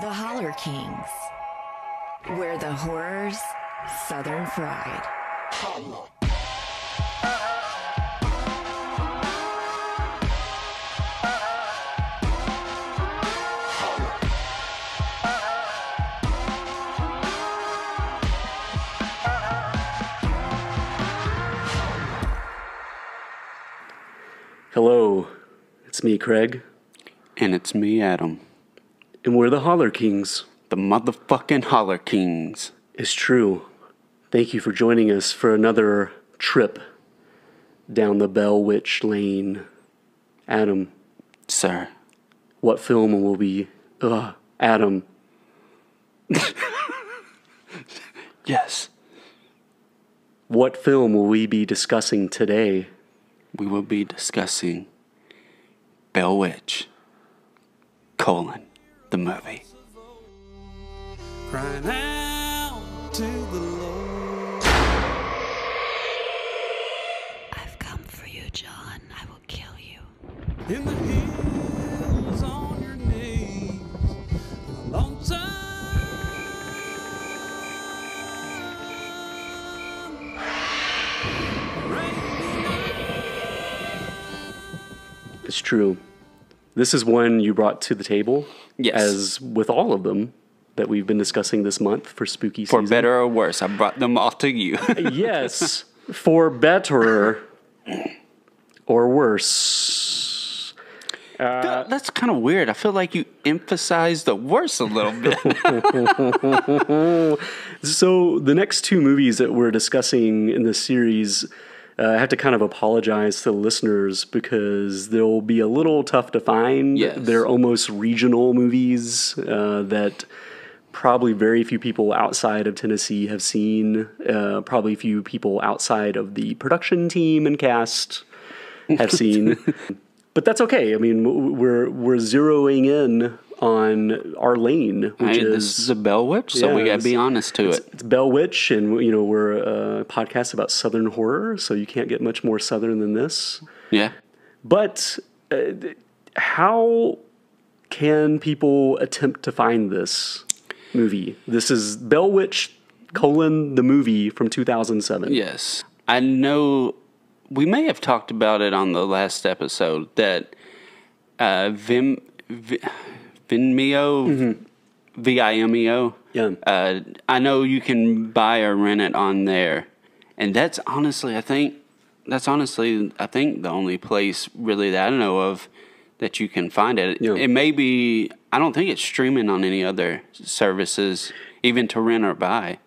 The Holler Kings, where the horrors southern fried. Hello, it's me, Craig, And it's me, Adam. And we're the Holler Kings. The motherfucking Holler Kings. It's true. Thank you for joining us for another trip down the Bell Witch Lane. Adam, Sir. what film will we? Ugh, Adam, Yes. what film will we be discussing today? We will be discussing Bell Witch, colon, the movie. crying out to the Lord. I've come for you, John. I will kill you. In the hills on your knees, on the lonesome. It's true. This is one you brought to the table. Yes. As with all of them that we've been discussing this month for spooky For season. better or worse, I brought them all to you. yes, for better or worse. Uh, that's kind of weird. I feel like you emphasize the worse a little bit. So the next two movies that we're discussing in this series, uh, I have to kind of apologize to the listeners because they'll be a little tough to find. Yes. They're almost regional movies uh, that probably very few people outside of Tennessee have seen. Uh, probably few people outside of the production team and cast have seen. but that's okay. I mean, we're we're zeroing in on our lane, which Hey, is this is a Bell Witch, so we Yeah, got to be honest to it. it's Bell Witch, and you know we're a podcast about Southern horror, so you can't get much more Southern than this. Yeah. But uh, how can people attempt to find this movie? This is Bell Witch colon the movie from 2007. Yes. I know we may have talked about it on the last episode that uh, Vim, Vi- Vimeo, V-I-M-E-O. Yeah. Uh, I know you can buy or rent it on there. And that's honestly, I think, that's honestly, I think the only place really that I know of that you can find it. Yeah. It may be, I don't think it's streaming on any other services, even to rent or buy.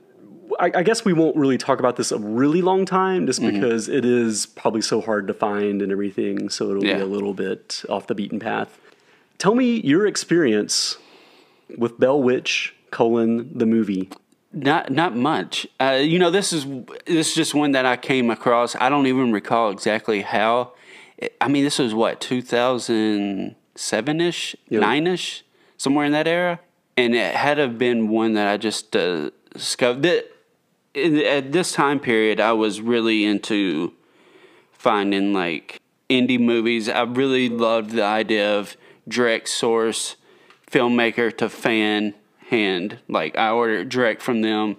I, I guess we won't really talk about this a really long time, just Mm-hmm. because it is probably so hard to find and everything. So it'll Yeah. be a little bit off the beaten path. Tell me your experience with Bell Witch colon the movie. Not not much. Uh, you know, this is this is just one that I came across. I don't even recall exactly how. I mean, this was what two thousand seven ish, nine ish, somewhere in that era, and it had to have been one that I just uh, discovered. That in, at this time period, I was really into finding like indie movies. I really loved the idea of direct source filmmaker to fan hand. Like I order it direct from them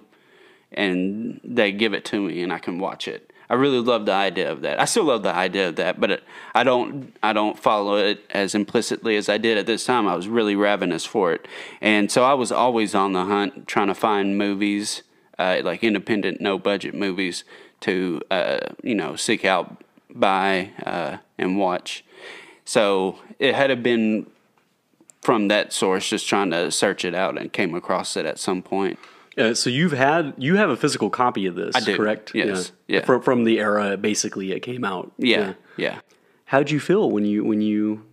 and they give it to me and I can watch it. I really love the idea of that. I still love the idea of that, but I don't I don't follow it as implicitly as I did at this time. I was really ravenous for it, and so I was always on the hunt trying to find movies uh, like independent, no budget movies to uh, you know seek out, buy, uh, and watch. So it had been from that source, just trying to search it out, and came across it at some point. Uh, so you've had you have a physical copy of this, I do, correct? yes, yeah. From, from the era basically it came out. Yeah, yeah. How'd you feel when you when you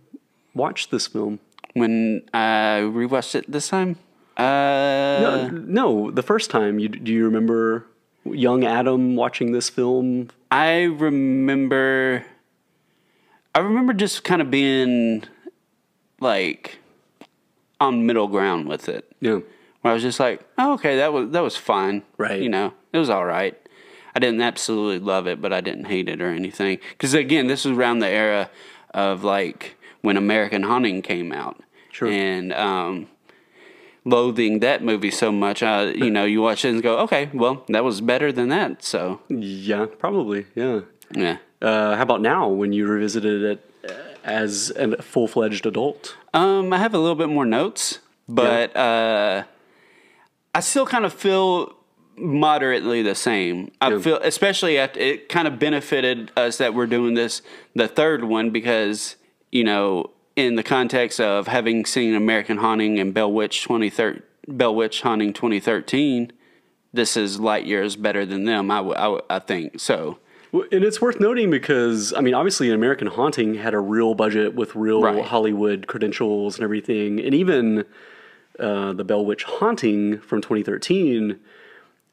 watched this film? When I rewatched it this time, uh, No, no, the first time. You do you remember young Adam watching this film? I remember. I remember just kind of being like on middle ground with it. Yeah. Where I was just like, oh, okay, that was that was fine. Right. You know, it was all right. I didn't absolutely love it, but I didn't hate it or anything. Because again, this was around the era of like when American Haunting came out. Sure. And um, loathing that movie so much. Uh, you know, you watch it and go, okay, well, that was better than that. So Yeah, probably. Yeah. yeah. Uh, how about now when you revisited it uh, as a full fledged adult? Um, I have a little bit more notes, but uh, I still kind of feel moderately the same. I Yeah. feel, especially at it, kind of benefited us that we're doing this the third one because you know, in the context of having seen American Haunting and Bell Witch twenty thirteen, Bell Witch Haunting twenty thirteen, this is light years better than them. I, w- I, w- I think so. And it's worth noting because, I mean, obviously, American Haunting had a real budget with real Right. Hollywood credentials and everything. And even uh, the Bell Witch Haunting from 2013,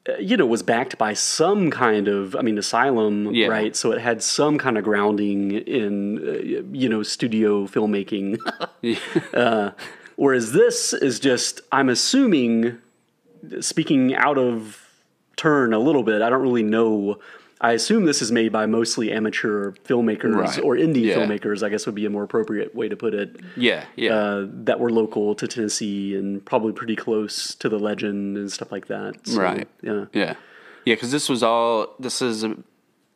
uh, you know, was backed by some kind of, I mean, asylum, Yeah. right? So it had some kind of grounding in, uh, you know, studio filmmaking. uh, whereas this is just, I'm assuming, speaking out of turn a little bit, I don't really know. I assume this is made by mostly amateur filmmakers Right. or indie Yeah. filmmakers, I guess would be a more appropriate way to put it, Yeah, yeah, uh, that were local to Tennessee and probably pretty close to the legend and stuff like that. So, Right. Yeah. yeah, yeah. Because this was all. This is a,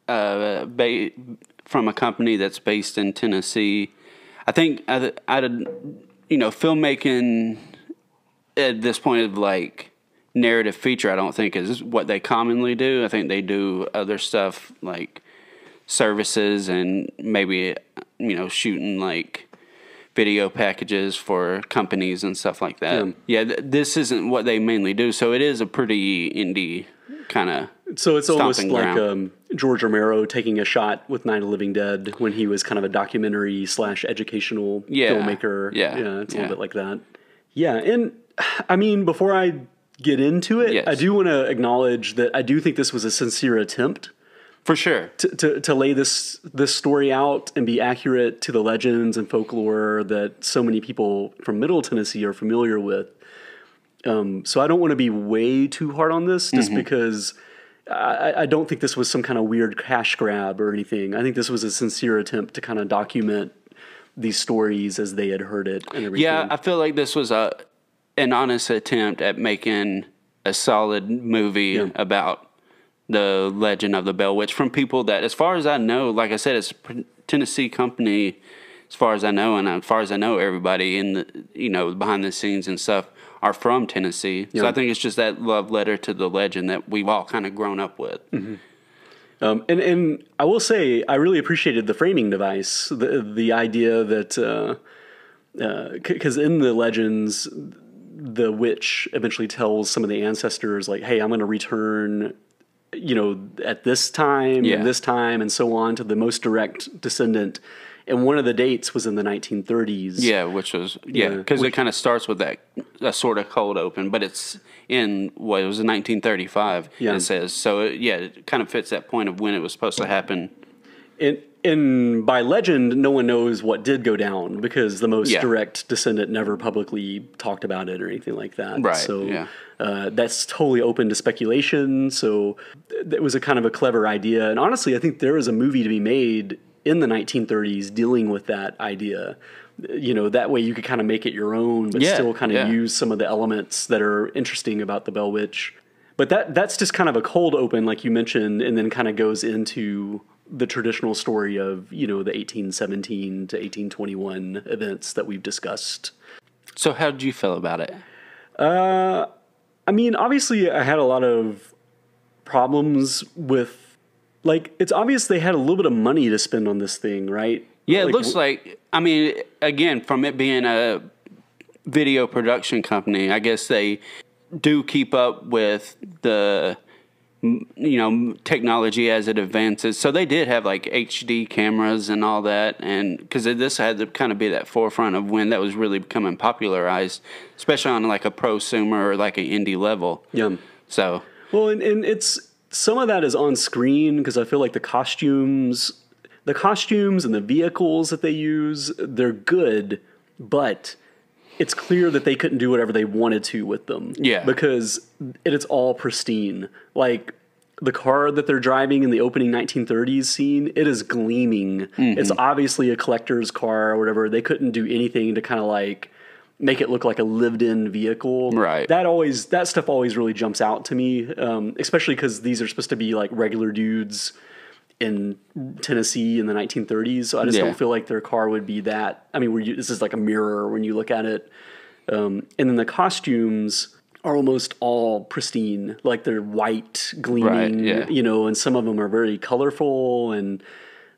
uh, ba- from a company that's based in Tennessee. I think out of you know filmmaking at this point of like narrative feature, I don't think is what they commonly do. I think they do other stuff like services and maybe you know shooting like video packages for companies and stuff like that. Yeah. Yeah, th- this isn't what they mainly do, so it is a pretty indie kind of. So it's almost like um, George Romero taking a shot with Night of Living Dead when he was kind of a documentary slash educational Yeah. filmmaker. Yeah. yeah, it's a Yeah. little bit like that. Yeah, and I mean, before I get into it, Yes. I do want to acknowledge that I do think this was a sincere attempt For sure. to, to, to lay this this story out and be accurate to the legends and folklore that so many people from Middle Tennessee are familiar with. Um, so I don't want to be way too hard on this, just because I, I don't think this was some kind of weird cash grab or anything. I think this was a sincere attempt to kind of document these stories as they had heard it. Yeah, I feel like this was a an honest attempt at making a solid movie Yeah. about the legend of the Bell Witch from people that, as far as I know, like I said, it's a Tennessee company. As far as I know, and as far as I know, everybody in the you know behind the scenes and stuff are from Tennessee. So I think it's just that love letter to the legend that we've all kind of grown up with. Mm-hmm. Um, and and I will say I really appreciated the framing device, the the idea that uh, uh, because in the legends, the witch eventually tells some of the ancestors like, "Hey, I'm going to return." You know, at this time Yeah. and this time and so on to the most direct descendant, and one of the dates was in the 1930s. Yeah, which was yeah, Yeah, because which- it kind of starts with that a sort of cold open, but it's in what it was in 1935. Yeah. it says so. It, yeah, it kind of fits that point of when it was supposed to happen. And, and by legend, no one knows what did go down because the most Yeah. direct descendant never publicly talked about it or anything like that. Right, So yeah. uh, that's totally open to speculation. So th- it was a kind of a clever idea. And honestly, I think there is a movie to be made in the 1930s dealing with that idea. You know, that way you could kind of make it your own, but Yeah, still kind of use some of the elements that are interesting about the Bell Witch. But that that's just kind of a cold open, like you mentioned, and then kind of goes into the traditional story of you know the 1817 to 1821 events that we've discussed. So how did you feel about it? Uh, I mean, obviously, I had a lot of problems with, like, it's obvious they had a little bit of money to spend on this thing, right? Yeah, it looks like. I mean, again, from it being a video production company, I guess they do keep up with the you know technology as it advances. So they did have like HD cameras and all that, and because this had to kind of be that forefront of when that was really becoming popularized, especially on like a prosumer or like an indie level. Yeah. So Well, and, and it's some of that is on screen because I feel like the costumes, the costumes and the vehicles that they use, they're good, but it's clear that they couldn't do whatever they wanted to with them. Yeah. Because it, it's all pristine. Like the car that they're driving in the opening 1930s scene, it is gleaming. It's obviously a collector's car or whatever. They couldn't do anything to kind of like make it look like a lived-in vehicle. Right. That always that stuff always really jumps out to me, um, especially because these are supposed to be like regular dudes in Tennessee in the 1930s. So I just Yeah. don't feel like their car would be that. I mean, you, this is like a mirror when you look at it. Um, and then the costumes are almost all pristine, like they're white, gleaming, yeah. you know, and some of them are very colorful. And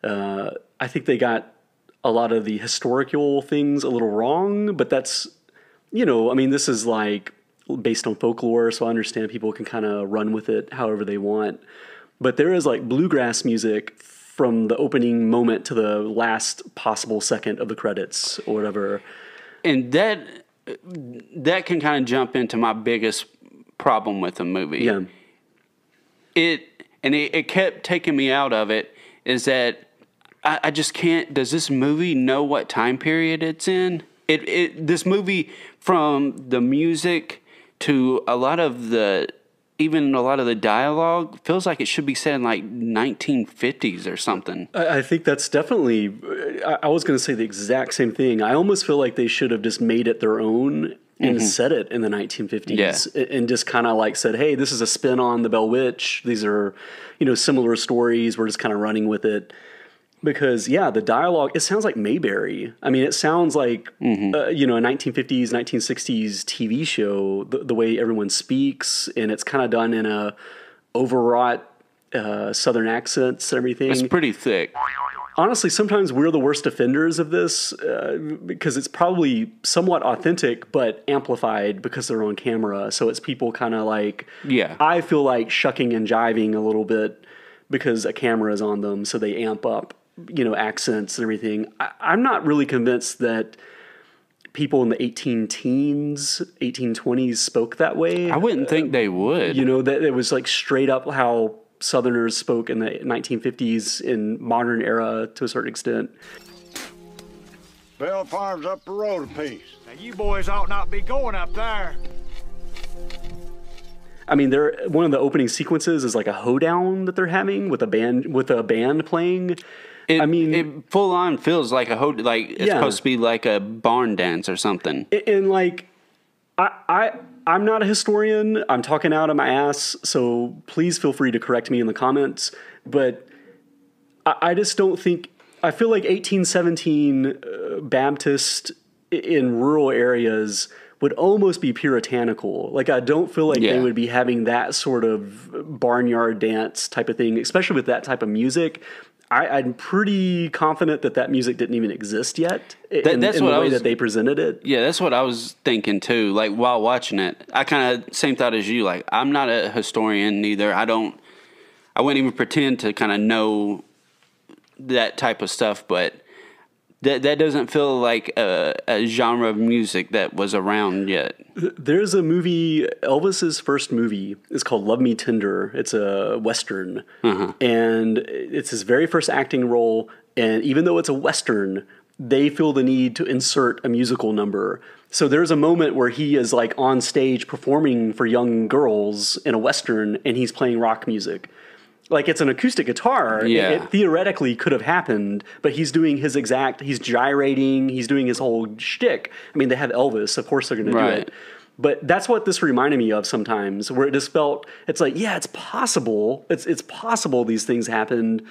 uh, I think they got a lot of the historical things a little wrong, but that's, you know, I mean, this is like based on folklore, so I understand people can kind of run with it however they want. But there is like bluegrass music from the opening moment to the last possible second of the credits or whatever. and that that can kind of jump into my biggest problem with the movie. Yeah. It and it, it kept taking me out of it. Is that I, I just can't. Does this movie know what time period it's in? It it this movie from the music to a lot of the even a lot of the dialogue feels like it should be set in like 1950s or something. I I think that's definitely. I I was going to say the exact same thing. I almost feel like they should have just made it their own and mm-hmm. set it in the 1950s Yeah. and just kind of like said, "Hey, this is a spin on the Bell Witch. These are, you know, similar stories. We're just kind of running with it." Because yeah, the dialogue it sounds like Mayberry. I mean, it sounds like uh, you know a 1950s, 1960s TV show. The, the way everyone speaks, and it's kind of done in a overwrought uh, Southern accents and everything It's pretty thick. honestly, sometimes we're the worst offenders of this uh, because it's probably somewhat authentic but amplified because they're on camera. So it's people kind of like, Yeah. I feel like shucking and jiving a little bit because a camera is on them, so they amp up, you know, accents and everything. I, I'm not really convinced that people in the 18 teens, 1820s spoke that way. I wouldn't think they would. You know, that it was like straight up how Southerners spoke in the 1950s in modern era to a certain extent. Bell Farm's up the road a piece. Now, you boys ought not be going up there. I mean, they're one of the opening sequences is like a hoedown that they're having with a band with a band playing. It, I mean- it full on feels like a ho- like it's Yeah. supposed to be like a barn dance or something. and like I, I i'm not a historian. I'm talking out of my ass so please feel free to correct me in the comments. But i, I just don't think i feel like 1817 uh, baptist in rural areas would almost be puritanical. Like i don't feel like they would be having that sort of barnyard dance type of thing especially with that type of music I, I'm pretty confident that that music didn't even exist yet in, that's in what the I way was- that they presented it. Yeah, that's what I was thinking too. Like while watching it, I kind of same thought as you. Like I'm not a historian neither. I don't. I wouldn't even pretend to kind of know that type of stuff, but that that doesn't feel like a, a genre of music that was around yet. There's a movie, Elvis's first movie is called Love Me Tender. It's a Western. Uh-huh. And it's his very first acting role. And even though it's a Western, they feel the need to insert a musical number. So there's a moment where he is like on stage performing for young girls in a Western and he's playing rock music. Like it's an acoustic guitar. It- Yeah. It, theoretically could have happened, but he's doing his exact, he's gyrating, he's doing his whole shtick. I mean, they have Elvis, of course they're going to do it. But that's what this reminded me of sometimes, where it just felt it's like, yeah, it's possible. It's it's possible these things happened,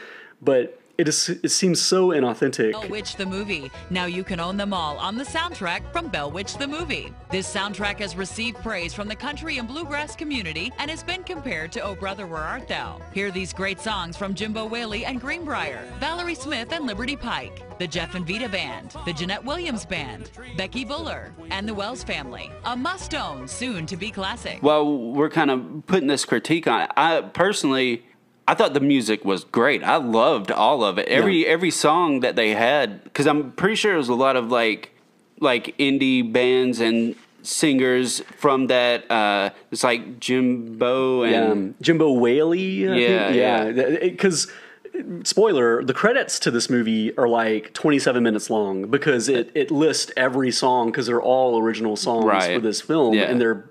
but it is it seems so inauthentic. Bell Witch the Movie. Now you can own them all on the soundtrack from Bell Witch the Movie. This soundtrack has received praise from the country and bluegrass community and has been compared to Oh Brother Where Art Thou. Hear these great songs from Jimbo Whaley and Greenbrier, Valerie Smith and Liberty Pike, the Jeff and Vida Band, the Jeanette Williams Band, Becky Buller, and the Wells Family. A must own, soon to be classic. Well, we're kind of putting this critique on it. I personally, I thought the music was great. I loved all of it. Every every song that they had, because I'm pretty sure it was a lot of like like indie bands and singers from that. Uh, it's like Jimbo and Um, Jimbo Whaley. Yeah, yeah. yeah. Because spoiler, the credits to this movie are like 27 minutes long because it it lists every song because they're all original songs Right. for this film, Yeah. and they're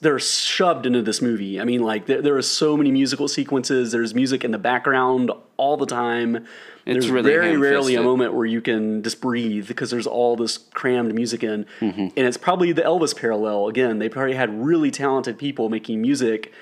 they're shoved into this movie. I mean, like there, there are so many musical sequences. There's music in the background all the time. there's really very rarely a moment where you can just breathe because there's all this crammed music in, Mm-hmm. and it's probably the Elvis parallel. Again, they probably had really talented people making music.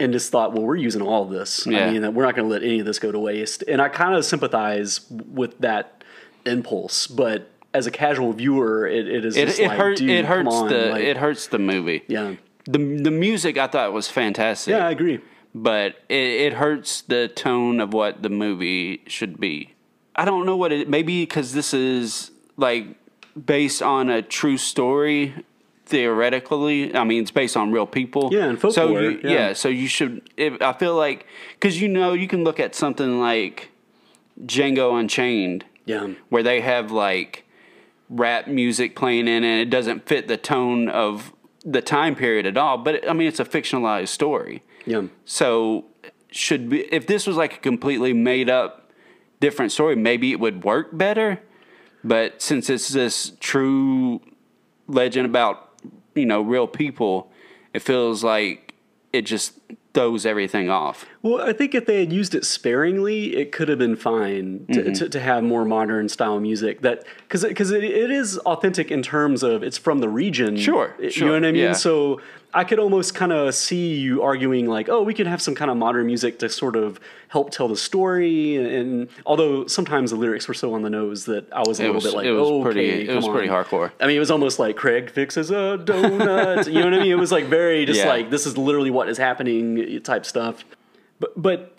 And just thought, well, we're using all of this. Yeah. I mean, we're not going to let any of this go to waste. And I kind of sympathize with that impulse, but as a casual viewer, it, it is It, just it, like, hurt, it hurts on, the like- it hurts the movie. yeah, The the music I thought was fantastic. yeah, I agree. but it, it hurts the tone of what the movie should be. I don't know what it maybe because this is like based on a true story theoretically. I mean, it's based on real people. Yeah, and So you, yeah. yeah. so you should. If, I feel like because you know you can look at something like Django Unchained, Yeah, where they have like rap music playing in and it doesn't fit the tone of the time period at all. But I mean, it's a fictionalized story. yeah, So should be if this was like a completely made up different story, maybe it would work better. But since it's this true legend about you know real people, it feels like it just throws everything off. Well, I think if they had used it sparingly, it could have been fine to, Mm-hmm. to, to have more modern style music. That because because it, it is authentic in terms of it's from the region. Sure, you sure, know what I mean. yeah. So I could almost kind of see you arguing like, oh, we could have some kind of modern music to sort of help tell the story. And, and although sometimes the lyrics were so on the nose that I was a It little was- bit like, it was oh, okay, pretty- it was pretty hardcore. I mean, it was almost like Craig fixes a donut. you know what I mean? It was like very just Yeah. like this is literally what is happening type stuff. But but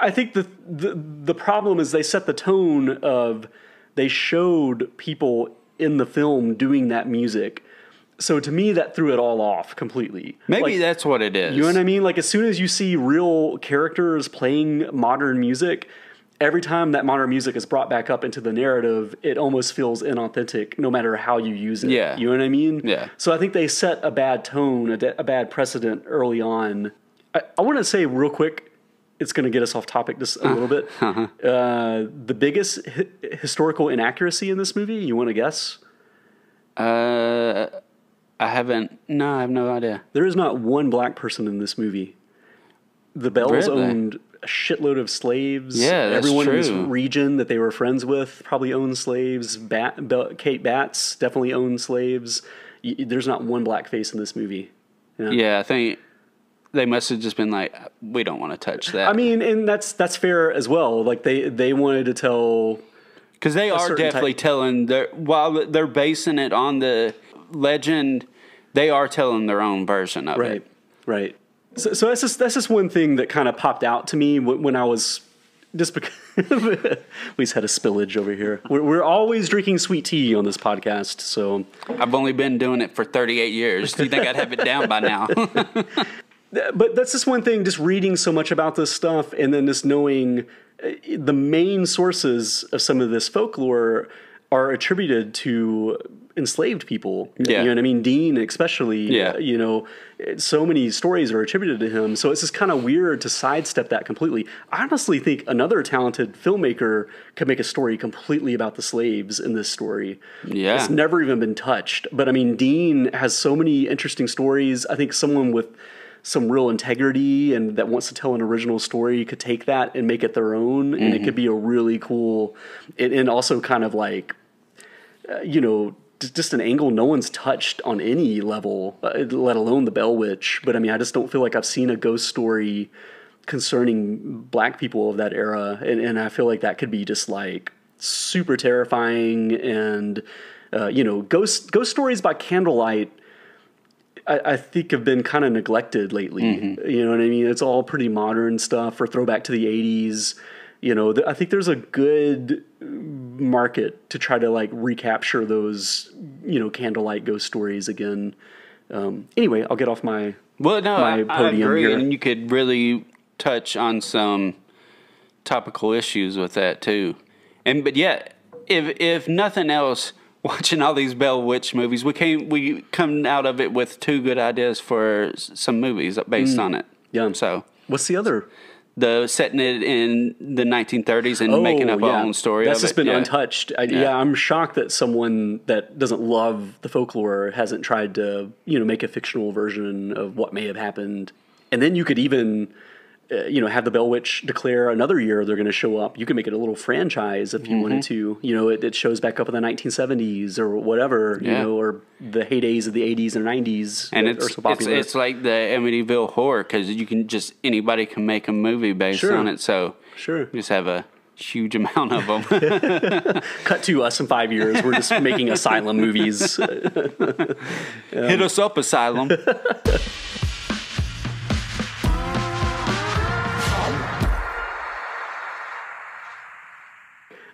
I think the the the problem is they set the tone of they showed people in the film doing that music. So to me, that threw it all off completely. Maybe Like, that's what it is. you know what I mean? Like as soon as you see real characters playing modern music, every time that modern music is brought back up into the narrative, it almost feels inauthentic, no matter how you use it. Yeah. you know what I mean? Yeah. So I think they set a bad tone, a, de- a bad precedent early on. I, I want to say real quick. It's going to get us off topic just a little bit. Uh-huh. Uh, the biggest hi- historical inaccuracy in this movie, you want to guess? Uh, I haven't. No, I have no idea. There is not one black person in this movie. The Bells Really? owned a shitload of slaves. Yeah, that's everyone in this region that they were friends with probably owned slaves. Bat, Bel- Kate Batts definitely owned slaves. Y- there's not one black face in this movie. Yeah, I think they must have just been like, we don't want to touch that. I mean, and that's that's fair as well. Like they they wanted to tell because they are definitely type- telling their while they're basing it on the legend, they are telling their own version of right, it. right. Right. So, so that's just that's just one thing that kind of popped out to me when, when I was just because we just had a spillage over here. We're, we're always drinking sweet tea on this podcast, so I've only been doing it for 38 years. Do you think I'd have it down by now? but that's just one thing just reading so much about this stuff and then just knowing uh, the main sources of some of this folklore are attributed to enslaved people Yeah. you know what i mean dean especially Yeah. you know so many stories are attributed to him so it's just kind of weird to sidestep that completely i honestly think another talented filmmaker could make a story completely about the slaves in this story Yeah. it's never even been touched. But I mean, Dean has so many interesting stories. I think someone with some real integrity and that wants to tell an original story could take that and make it their own, and it could be a really cool and, and also kind of like, uh, you know. Just an angle no one's touched on any level, uh, let alone the Bell Witch. But I mean, I just don't feel like I've seen a ghost story concerning black people of that era, and, and I feel like that could be just like super terrifying. And uh, you know ghost ghost stories by candlelight I, I think have been kind of neglected lately. You know what i mean? It's all pretty modern stuff or throwback to the 80s you know th- i think there's a good market to try to like recapture those you know candlelight ghost stories again um, anyway i'll get off my Well, no, my I, I podium agree, here. and you could really touch on some topical issues with that too. And but yet, if if nothing else, watching all these Bell Witch movies, we came we come out of it with two good ideas for some movies based on it. Mm. Yeah. So what's the other the setting it in the 1930s and making up Oh, our own story. That's just it. been Yeah. untouched. I, yeah. Yeah. I'm shocked that someone that doesn't love the folklore hasn't tried to, you know, make a fictional version of what may have happened. And then you could even, uh, you know, have the Bell Witch declare another year they're going to show up. You can make it a little franchise if you wanted Mm-hmm. to. You know, it, it shows back up in the 1970s or whatever. You Yeah. know, or the heydays of the 80s and 90s. and it's, so it's it's like the Amityville horror because you can just anybody can make a movie based Sure. on it. So Sure. you just have a huge amount of them. Cut to us in five years. We're just making asylum movies. Hit us up, Asylum.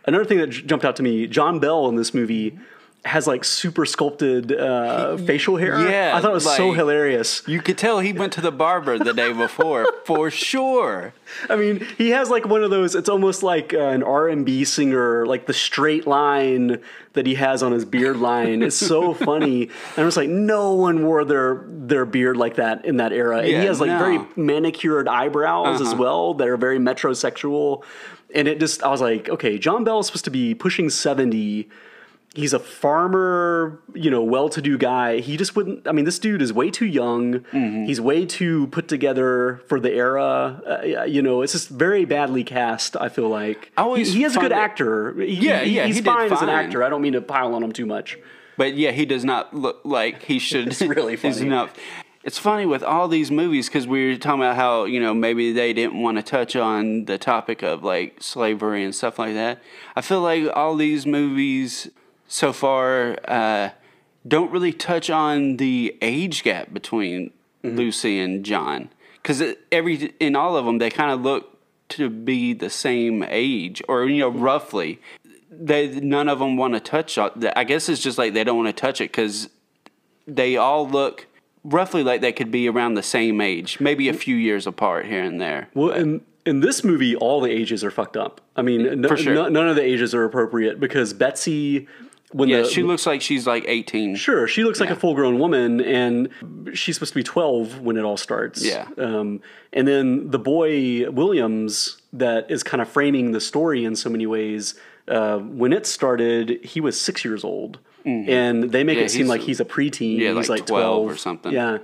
Another thing that j- jumped out to me, John Bell in this movie has like super sculpted uh, facial hair. yeah, I thought it was so hilarious. You could tell he went to the barber the day before for sure. I mean, he has like one of those. It's almost like uh, an R and B singer, like the straight line that he has on his beard line. It's so funny, and I was like, no one wore their their beard like that in that era. And he has like very manicured eyebrows as well that are very metrosexual. And it just, I was like, okay, John Bell is supposed to be pushing seventy. he's a farmer, you know, well-to-do guy. He just wouldn't. I mean, this dude is way too young. Mm-hmm. He's way too put together for the era. Uh, you know, it's just very badly cast. I feel like I always he, he is a good it- actor. He- Yeah, yeah, he's he did fine, as an actor. I don't mean to pile on him too much. But yeah, he does not look like he should. It's really he's funny. not- It's funny with all these movies because we were talking about how you know maybe they didn't want to touch on the topic of like slavery and stuff like that. I feel like all these movies so far uh, don't really touch on the age gap between Mm-hmm. Lucy and John because every in all of them they kind of look to be the same age or you know roughly they none of them want to touch on I guess it's just like they don't want to touch it because they all look roughly like they could be around the same age, maybe a few years apart here and there. Well, in in this movie, all the ages are fucked up. I mean, n- For sure. none of the ages are appropriate because Betsy, when Yeah, the, she looks like she's like 18. Sure, she looks like a full grown woman, and she's supposed to be 12 when it all starts. Yeah. Um, and then the boy, Williams, that is kind of framing the story in so many ways, uh, when it started, he was six years old. And they make Mm-hmm. Yeah, it seem like he's a preteen. yeah, he's like like 12 or something. Yeah.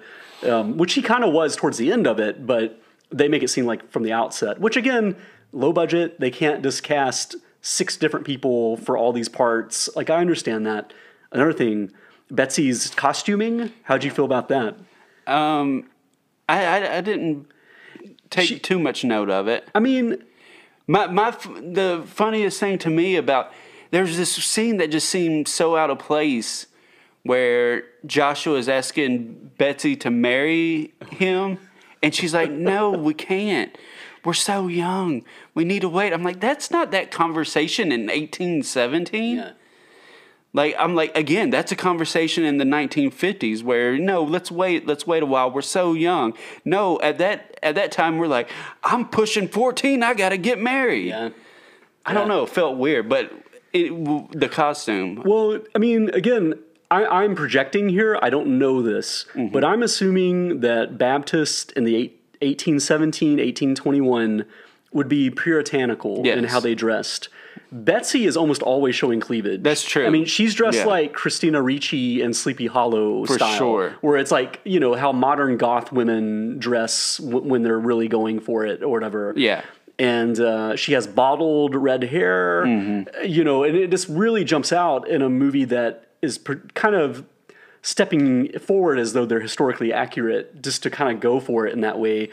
Um, which he kind of was towards the end of it, but they make it seem like from the outset, which again, low budget, they can't just cast six different people for all these parts. Like, I understand that. Another thing, Betsy's costuming, how'd you feel about that? Um, I, I, I didn't take She- too much note of it. I mean, My, my, the funniest thing to me about there's this scene that just seemed so out of place where Joshua is asking Betsy to marry him, and she's like, "No, we can't. We're so young. We need to wait." I'm like, "That's not that conversation in 1817." Like I'm like again, that's a conversation in the 1950s where no, let's wait, let's wait a while. We're so young. No, at that at that time we're like, I'm pushing 14. I got to get married. yeah. I don't know. It felt weird, but it, w- the costume. Well, I mean, again, I, I'm projecting here. I don't know this, Mm-hmm. but I'm assuming that Baptist in the eight, 1817, 1821 would be puritanical in how they dressed. Betsy is almost always showing cleavage. That's true. I mean, she's dressed Yeah. like Christina Ricci and Sleepy Hollow For style, sure. where it's like you know how modern goth women dress w- when they're really going for it or whatever Yeah. And uh, she has bottled red hair, Mm-hmm. you know, and it just really jumps out in a movie that is per- kind of stepping forward as though they're historically accurate, just to kind of go for it in that way.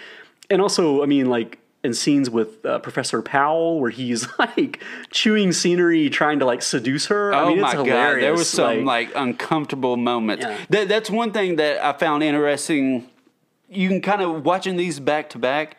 And also, I mean, like in scenes with uh, Professor Powell, where he's like chewing scenery, trying to like seduce her. I Oh mean, my it's god, there was some like, uncomfortable moments. Yeah. That, that's one thing that I found interesting. You can kind of watching these back to back,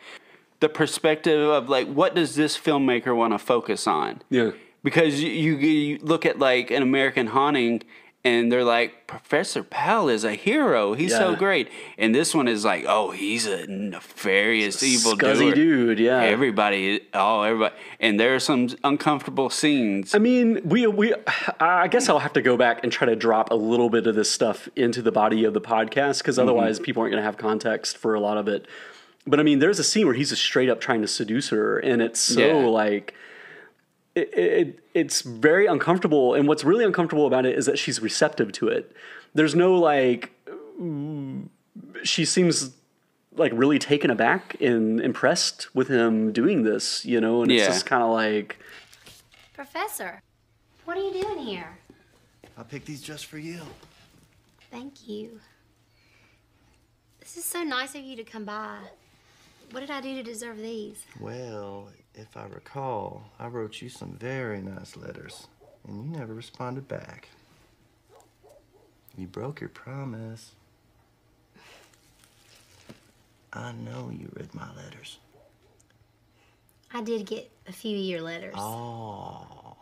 the perspective of like what does this filmmaker want to focus on? yeah. because you, you, you look at like an American haunting and they're like Professor Powell is a hero. He's so great. And this one is like, oh, he's a nefarious evil Scuzzy dude, yeah. Everybody, oh, everybody. And there are some uncomfortable scenes. I mean, we we. I guess I'll have to go back and try to drop a little bit of this stuff into the body of the podcast because mm-hmm. otherwise people aren't going to have context for a lot of it. But I mean, there's a scene where he's just straight up trying to seduce her, and it's so Yeah. like it, it it's very uncomfortable. And what's really uncomfortable about it is that she's receptive to it. There's no like she seems like really taken aback and impressed with him doing this, you know, and it's just kind of like Professor, what are you doing here? I picked these just for you. Thank you. This is so nice of you to come by. What did I do to deserve these? Well, if I recall, I wrote you some very nice letters, and you never responded back. You broke your promise. I know you read my letters. I did get a few of your letters. Oh,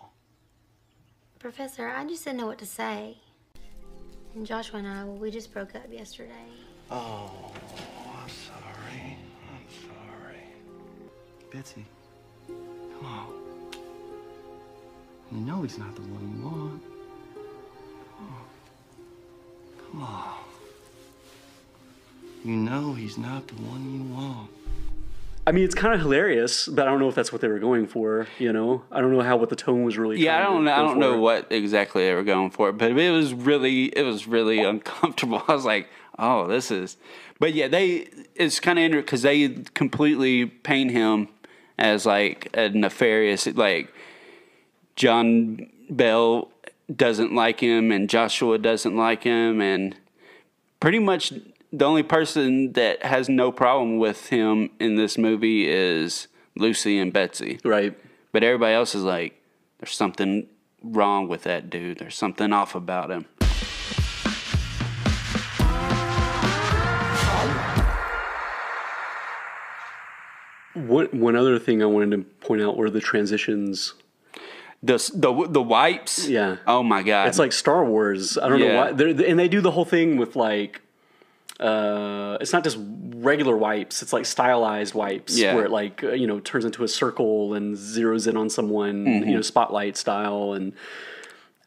Professor, I just didn't know what to say. And Joshua and I, well, we just broke up yesterday. oh, Betsy, come on. You know he's not the one you want. Come on. Come on. You know he's not the one you want. I mean, it's kind of hilarious, but I don't know if that's what they were going for. You know, I don't know how what the tone was really. Yeah, I don't. know. I don't know what exactly they were going for, but it was really, it was really uncomfortable. I was like, oh, this is. But yeah, they. It's kind of interesting because they completely paint him as like a nefarious, like John Bell doesn't like him and Joshua doesn't like him, and pretty much the only person that has no problem with him in this movie is Lucy and Betsy. Right. But everybody else is like, there's something wrong with that dude. There's something off about him. One one other thing I wanted to point out were the transitions. The the the wipes. Yeah. Oh my god. It's like Star Wars. I don't know why. They're, and they do the whole thing with like, uh, it's not just regular wipes. It's like stylized wipes Yeah. where it like uh, you know turns into a circle and zeroes in on someone. Mm-hmm. You know, spotlight style and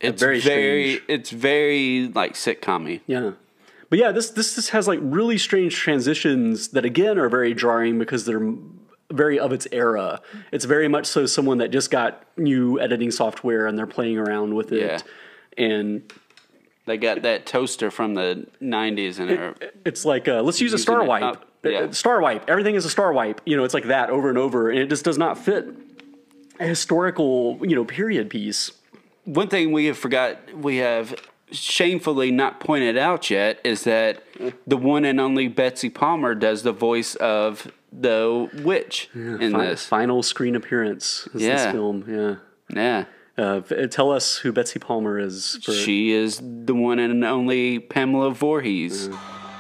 it's very very, strange. it's very like sitcom yeah. But yeah, this this this has like really strange transitions that again are very jarring because they're very of its era. It's very much so someone that just got new editing software and they're playing around with it. Yeah. And They got that toaster from the '90s, and they're it's like uh, let's use a star wipe. up, yeah. Uh, Star wipe. Everything is a star wipe. You know, it's like that over and over, and it just does not fit a historical you know period piece. one thing we have forgot we have shamefully not pointed out yet is that the one and only Betsy Palmer does the voice of the witch in Fi- this. final screen appearance is Yeah. this film. Yeah. Yeah. Uh, tell us who Betsy Palmer is. For, She is the one and only Pamela Voorhees. Mm.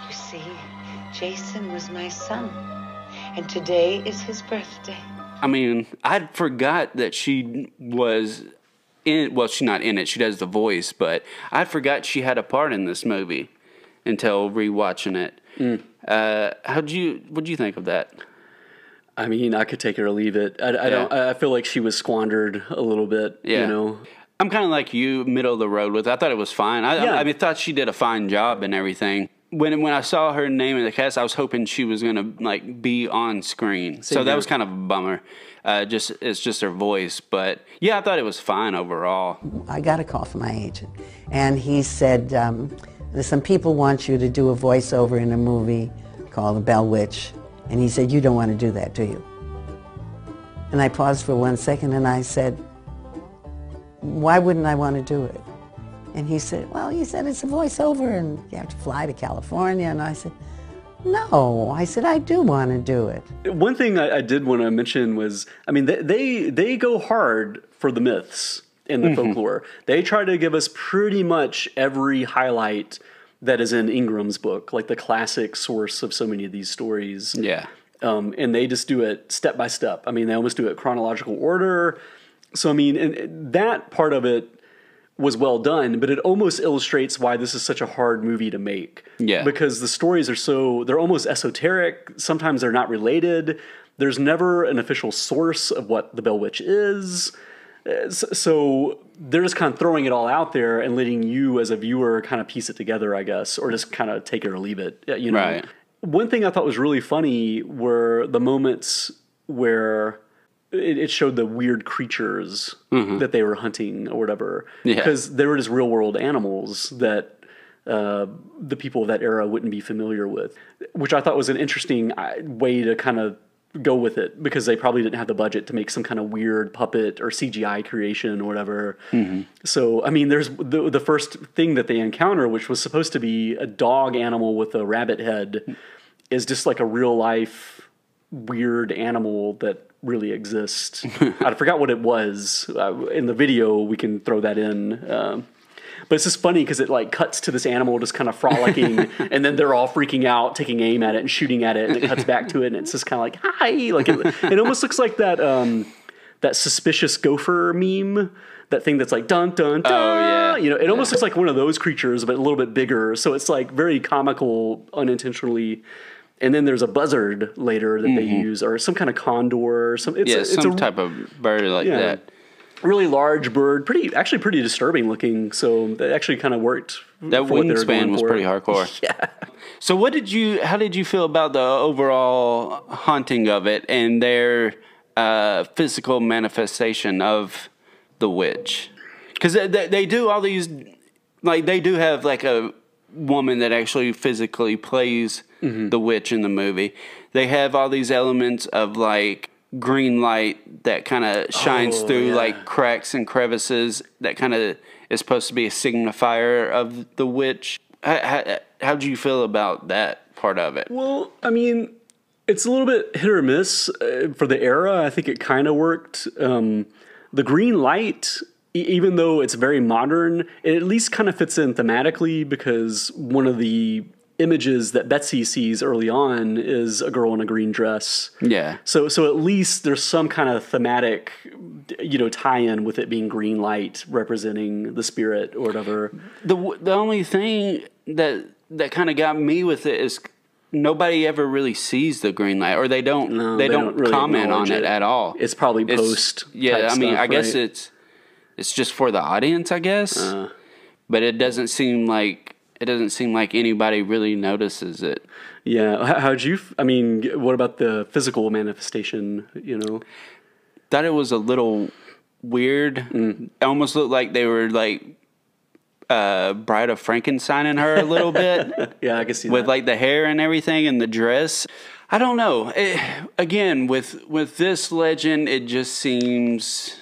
You see, Jason was my son, and today is his birthday. I mean, I forgot that she was in. Well, she's not in it. She does the voice, but I forgot she had a part in this movie until rewatching it. Mm. Uh, how'd you? What'd you think of that? I mean, I could take it or leave it. I, I don't. I feel like she was squandered a little bit. Yeah. You know. I'm kind of like you, middle of the road with. I thought it was fine. I, Yeah. I, I mean, thought she did a fine job and everything. When when I saw her name in the cast, I was hoping she was gonna like be on screen. so that was kind of a bummer. Uh, just it's just her voice, but yeah, I thought it was fine overall. I got a call from my agent, and he said, um, "There's some people want you to do a voiceover in a movie called The Bell Witch," and he said, "You don't want to do that, do you?" And I paused for one second, and I said, "Why wouldn't I want to do it?" And he said, "Well, he said it's a voiceover, and you have to fly to California." And I said, "No," I said, "I do want to do it." One thing I, I did want to mention was, I mean, they, they they go hard for the myths in the folklore. They try to give us pretty much every highlight that is in Ingram's book, like the classic source of so many of these stories. Yeah, um, and they just do it step by step. I mean, they almost do it chronological order. So I mean, and- and that part of it was well done, but it almost illustrates why this is such a hard movie to make. Yeah. because the stories are so they're almost esoteric. Sometimes they're not related. There's never an official source of what the Bell Witch is. So they're just kind of throwing it all out there and letting you, as a viewer, kind of piece it together, I guess, or just kind of take it or leave it. You know, Right. one thing I thought was really funny were the moments where it, it showed the weird creatures that they were hunting or whatever. Yeah. Because they were just real world animals that uh, the people of that era wouldn't be familiar with, which I thought was an interesting uh, way to kind of go with it because they probably didn't have the budget to make some kind of weird puppet or CGI creation or whatever. So, I mean, there's the, the first thing that they encounter, which was supposed to be a dog animal with a rabbit head, is just like a real life weird animal that really exists. I forgot what it was. Uh, in the video, we can throw that in. Um, but it's just funny because it like cuts to this animal just kind of frolicking, and then they're all freaking out, taking aim at it and shooting at it, and it cuts back to it, and it's just kind of like hi, like it, it almost looks like that um, that suspicious gopher meme. That thing that's like dun dun dun. Oh, yeah. You know, it almost looks like one of those creatures, but a little bit bigger. So it's like very comical unintentionally. And then there's a buzzard later that they use, or some kind of condor. Or some it's, Mm-hmm. yeah, a, it's some a type of bird like Yeah. that. Really large bird, pretty actually pretty disturbing looking. So that actually kind of worked. That for what they were wingspan was pretty hardcore. yeah. So what did you? How did you feel about the overall haunting of it and their uh, physical manifestation of the witch? Because they, they, they do all these, like they do have like a woman that actually physically plays Mm-hmm. the witch in the movie. They have all these elements of like green light that kind of shines Oh, through yeah. like cracks and crevices that kind of is supposed to be a signifier of the witch. How, how, how'd you feel about that part of it? Well, I mean, it's a little bit hit or miss uh, for the era. I think it kind of worked. Um, the green light, e- even though it's very modern, it at least kind of fits in thematically because one of the images that Betsy sees early on is a girl in a green dress. Yeah. So, so at least there's some kind of thematic, you know, tie-in with it being green light representing the spirit or whatever. The the only thing that that kind of got me with it is nobody ever really sees the green light, or they don't No, they, they don't, don't really comment on it. it. at all. It's probably post Yeah, type I mean, stuff, I guess it's it's just for the audience, I guess. Uh. but it doesn't seem like it doesn't seem like anybody really notices it. Yeah. How, how'd you? f- I mean, what about the physical manifestation? You know. thought it was a little weird. Mm. It almost looked like they were like uh Bride of Frankenstein in her a little bit. Yeah, I can see with that. like the hair and everything and the dress. I don't know. It, again, with with this legend, it just seems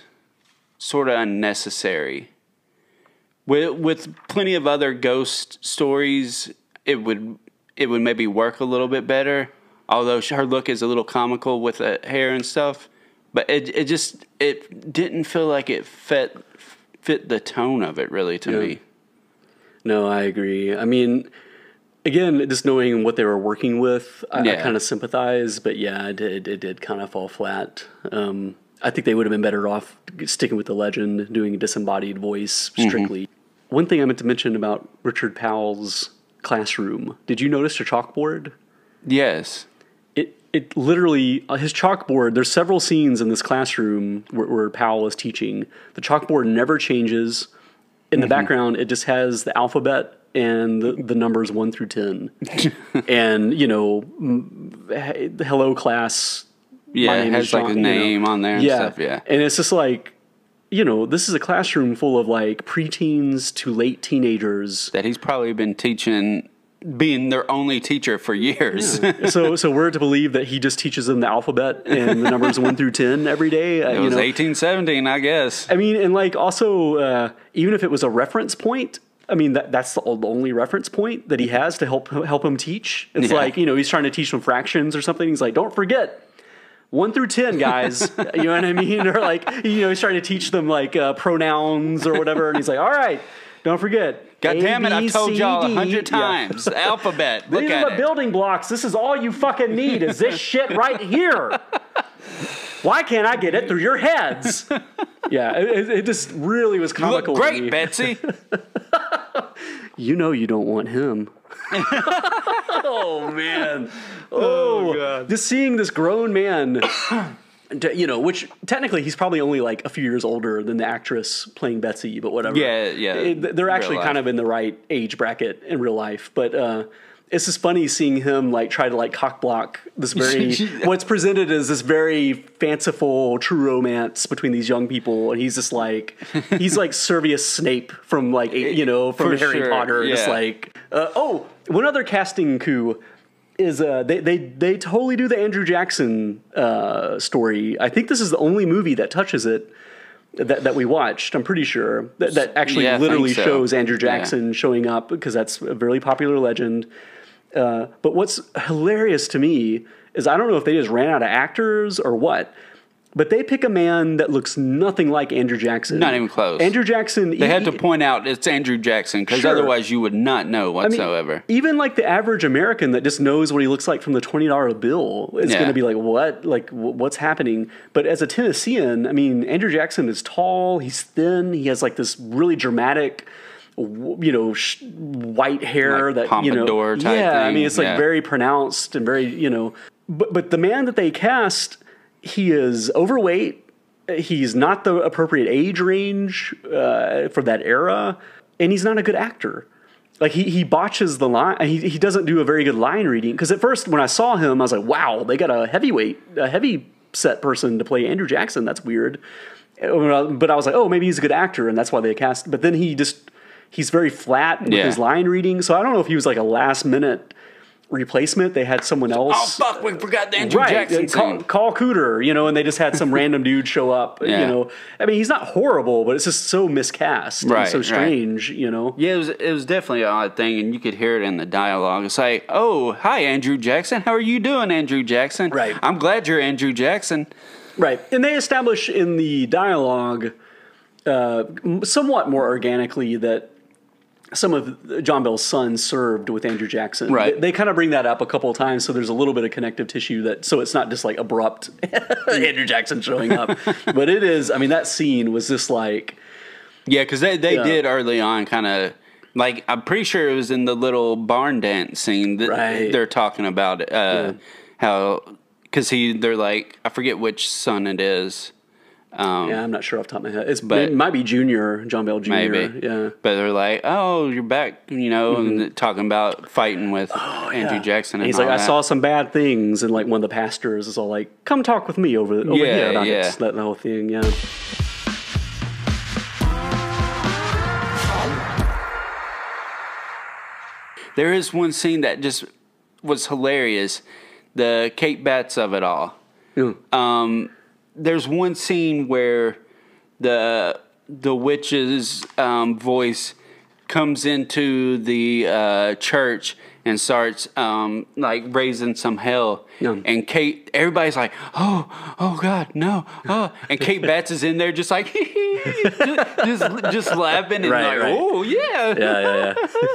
sort of unnecessary. With with plenty of other ghost stories, it would it would maybe work a little bit better. Although her look is a little comical with the hair and stuff, but it it just it didn't feel like it fit fit the tone of it really to Yeah. me. No, I agree. I mean, again, just knowing what they were working with, I, I kind of sympathize. But yeah, it did, it did kind of fall flat. Um, I think they would have been better off sticking with the legend, doing a disembodied voice strictly. One thing I meant to mention about Richard Powell's classroom. Did you notice the chalkboard? Yes. it it literally uh, his chalkboard there's several scenes in this classroom where, where powell is teaching the chalkboard never changes in the background it just has the alphabet and the, the numbers 1 through 10 and you know hello class Yeah, my it has is like a you know. name on there and stuff. Yeah. and it's just like you know this is a classroom full of like preteens to late teenagers that he's probably been teaching, being their only teacher for years. so so we're to believe that he just teaches them the alphabet and the numbers 1 through 10 every day uh, it you was know 1817, I guess. I mean, and like also, uh, even if it was a reference point, I mean that that's the only reference point that he has to help help him teach. It's Yeah. like you know he's trying to teach them fractions or something. He's like, don't forget. One through ten, guys. you know what I mean? Or like, you know, he's trying to teach them like uh, pronouns or whatever, and he's like, "All right, don't forget." God A, damn it, I B, told y'all a hundred Yeah. times. Alphabet. Look These at are the it. building blocks. This is all you fucking need. Is this shit right here? Why can't I get it through your heads? Yeah, it, it- just really was You look comical. to me. great, Betsy. You know you don't want him. oh man. Oh, just seeing this grown man you know, which technically he's probably only like a few years older than the actress playing Betsy, but whatever. Yeah, yeah, they're actually kind of in the right age bracket in real life. But uh, it's just funny seeing him like try to like cock block this very what's presented as this very fanciful true romance between these young people, and he's just like he's like Severus Snape from like you know from For Harry sure, Potter, just yeah. like uh, oh one other casting coup is uh, they they they totally do the Andrew Jackson uh, story. I think this is the only movie that touches it. That, that we watched, I'm pretty sure that, that actually Yeah, literally so. shows Andrew Yeah. Jackson showing up because that's a very popular legend. Uh, but what's hilarious to me is I don't know if they just ran out of actors or what, but they pick a man that looks nothing like Andrew Jackson. Not even close. Andrew Jackson. They had to point out it's Andrew Jackson because Sure. otherwise you would not know I mean, whatsoever. even like the average American that just knows what he looks like from the twenty dollar bill is Yeah. going to be like, "What? Like, wh- what's happening?" But as a Tennessean, I mean, Andrew Jackson is tall. He's thin. He has like this really dramatic, you know, sh- white hair Like that you know, yeah. I mean, it's like yeah. very pronounced and very you know. But but the man that they cast, he is overweight. He's not the appropriate age range uh, for that era, and he's not a good actor like he, he botches the line he, he doesn't do a very good line reading because at first when i saw him i was like wow they got a heavyweight a heavy set person to play andrew jackson that's weird Uh, but i was like oh maybe he's a good actor and that's why they cast but then he just he's very flat with Yeah. his line reading so i don't know if he was like a last minute replacement they had someone else. Oh else fuck! We forgot the Andrew right Jackson uh, call, call cooter you know and they just had some random dude show up Yeah. you know i mean he's not horrible but it's just so miscast and Right, so right. strange you know Yeah, it was it was definitely an odd thing, and you could hear it in the dialogue. It's like, "Oh, hi, Andrew Jackson. How are you doing, Andrew Jackson? Right. I'm glad you're Andrew Jackson. Right. And they establish in the dialogue uh, somewhat more organically that some of John Bell's sons served with Andrew Jackson. Right. They, they kind of bring that up a couple of times, so there's a little bit of connective tissue that, so it's not just like abrupt Andrew Jackson showing up, but it is. I mean, that scene was just like, Yeah, because they they Yeah. did early on, kind of like I'm pretty sure it was in the little barn dance scene that Right. they're talking about uh, how because he they're like I forget which son it is. Um, yeah, I'm not sure off the top of my head. It's, But- it might be Junior, John Bell Jr. Maybe, Yeah. Mm-hmm. But they're like, "Oh, you're back," you know, and talking about fighting with Andrew Yeah. Jackson. And And he's like, all I saw some bad things, and like one of the pastors is all like, "Come talk with me over over Yeah, here about yeah. it." That the whole thing, yeah. There is one scene that just was hilarious. The Kate Batts of it all. Um, there's one scene where the the witch's um, voice comes into the uh, church and starts um, like raising some hell. And Kate, everybody's like, "Oh, oh God, no!" Oh, and Kate Batts is in there just like just just laughing and Right, like, right. "Oh yeah, Yeah, yeah,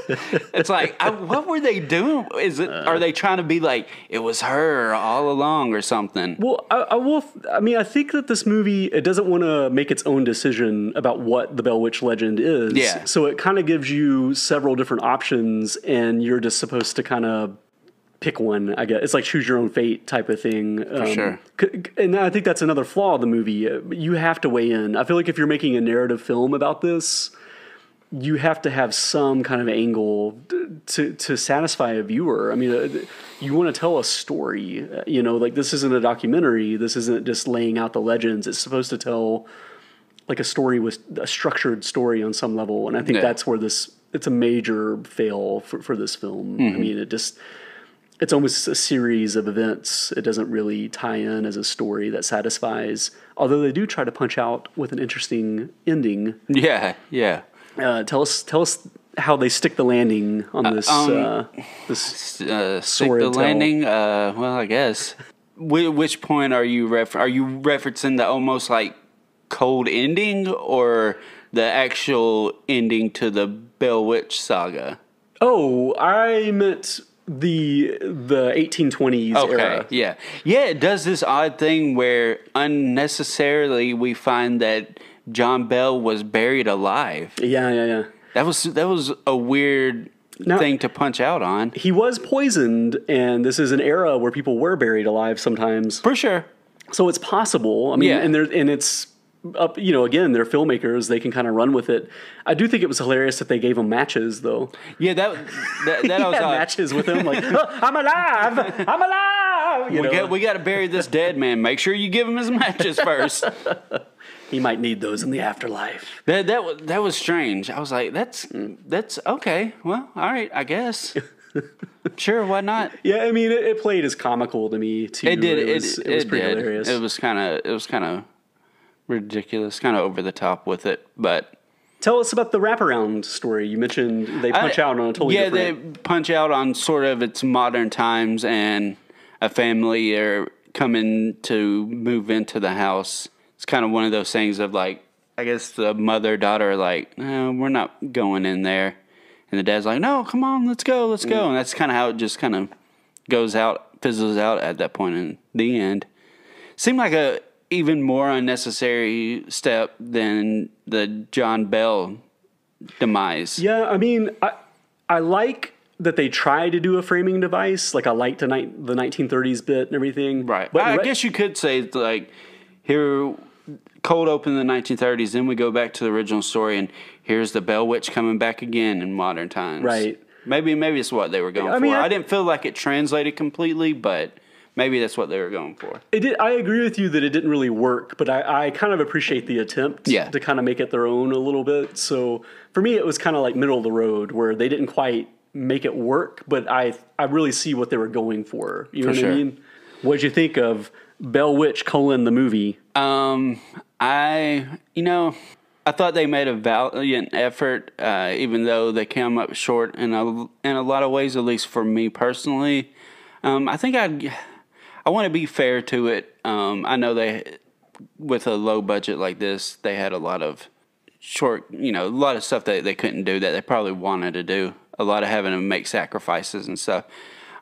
yeah. it's like, I, what were they doing? Is it? are uh. they trying to be like it was her all along or something? Well, I, I will. I mean, I think that this movie it doesn't want to make its own decision about what the Bell Witch legend is. Yeah. So it kind of gives you several different options, and you're just supposed to kind of pick one. I guess it's like choose your own fate type of thing. For sure. And I think that's another flaw of the movie. Uh, You have to weigh in. I feel like if you're making a narrative film about this. You have to have some kind of angle to to satisfy a viewer. I mean, uh, you want to tell a story. uh, You know, like this isn't a documentary. This isn't just laying out the legends. It's supposed to tell like a story with a structured story on some level. And I think Yeah. that's where this it's a major fail for, for this film. I Mhm. mean, it just it's almost a series of events. It doesn't really tie in as a story that satisfies. Although they do try to punch out with an interesting ending. Yeah, yeah. Uh, tell us, tell us how they stick the landing on this. um, uh, this Uh, stick the landing. Uh, well, I guess. Which point are you refer? Are you referencing the almost like cold ending or the actual ending to the Bell Witch saga? Oh, I meant the the 1820s Okay, era. yeah, yeah. It does this odd thing where unnecessarily we find that John Bell was buried alive. Yeah, yeah, yeah. That was that was a weird Now- thing to punch out on. He was poisoned, and this is an era where people were buried alive sometimes. For sure. So it's possible. I mean, Yeah. and there and it's up, you know, again, they're filmmakers; they can kind of run with it. I do think it was hilarious that they gave him matches, though. Yeah, that that, that was matches with him, like "Oh, I'm alive, I'm alive. You we know? got we got to bury this dead man. Make sure you give him his matches first. he might need those in the afterlife. that that was that was strange. I was like, that's that's okay. Well, all right, I guess. sure, why not? Yeah, I mean, it, it played as comical to me too. It did. It, was, it, it was pretty did. hilarious. It was kind of it was kind of ridiculous, kind of over the top with it, but Tell us about the wraparound story. You mentioned they punch I- out on a totally yeah, different. they punch out on sort of its modern times, and a family are coming to move into the house. It's kind of one of those things of like, I guess the mother daughter are like, no, we're not going in there, and the dad's like, no, come on, let's go, let's go, Mm. and that's kind of how it just kind of goes out, fizzles out at that point in the end. Seemed like a even more unnecessary step than the John Bell demise. Yeah, I mean, I I like that they try to do a framing device. Like I liked the, ni- the 1930s bit and everything. Right. But I re- guess you could say like here, cold open in the 1930s. Then we go back to the original story, and here's the Bell Witch coming back again in modern times. Right. Maybe maybe it's what they were going I for. mean, I- I didn't feel like it translated completely, but maybe that's what they were going for. It did, I agree with you that it didn't really work, but I, I kind of appreciate the attempt Yeah. to kind of make it their own a little bit. So for me, it was kind of like middle of the road where they didn't quite make it work, but I I really see what they were going for. You know what sure. I mean? What'd you think of Bell Witch colon the movie? Um, I you know, I thought they made a valiant effort, uh, even though they came up short in a in a lot of ways. At least for me personally, um, I think I I want to be fair to it. Um, I know they with a low budget like this, they had a lot of short, you know, a lot of stuff that they couldn't do that they probably wanted to do. A lot of having to make sacrifices and stuff.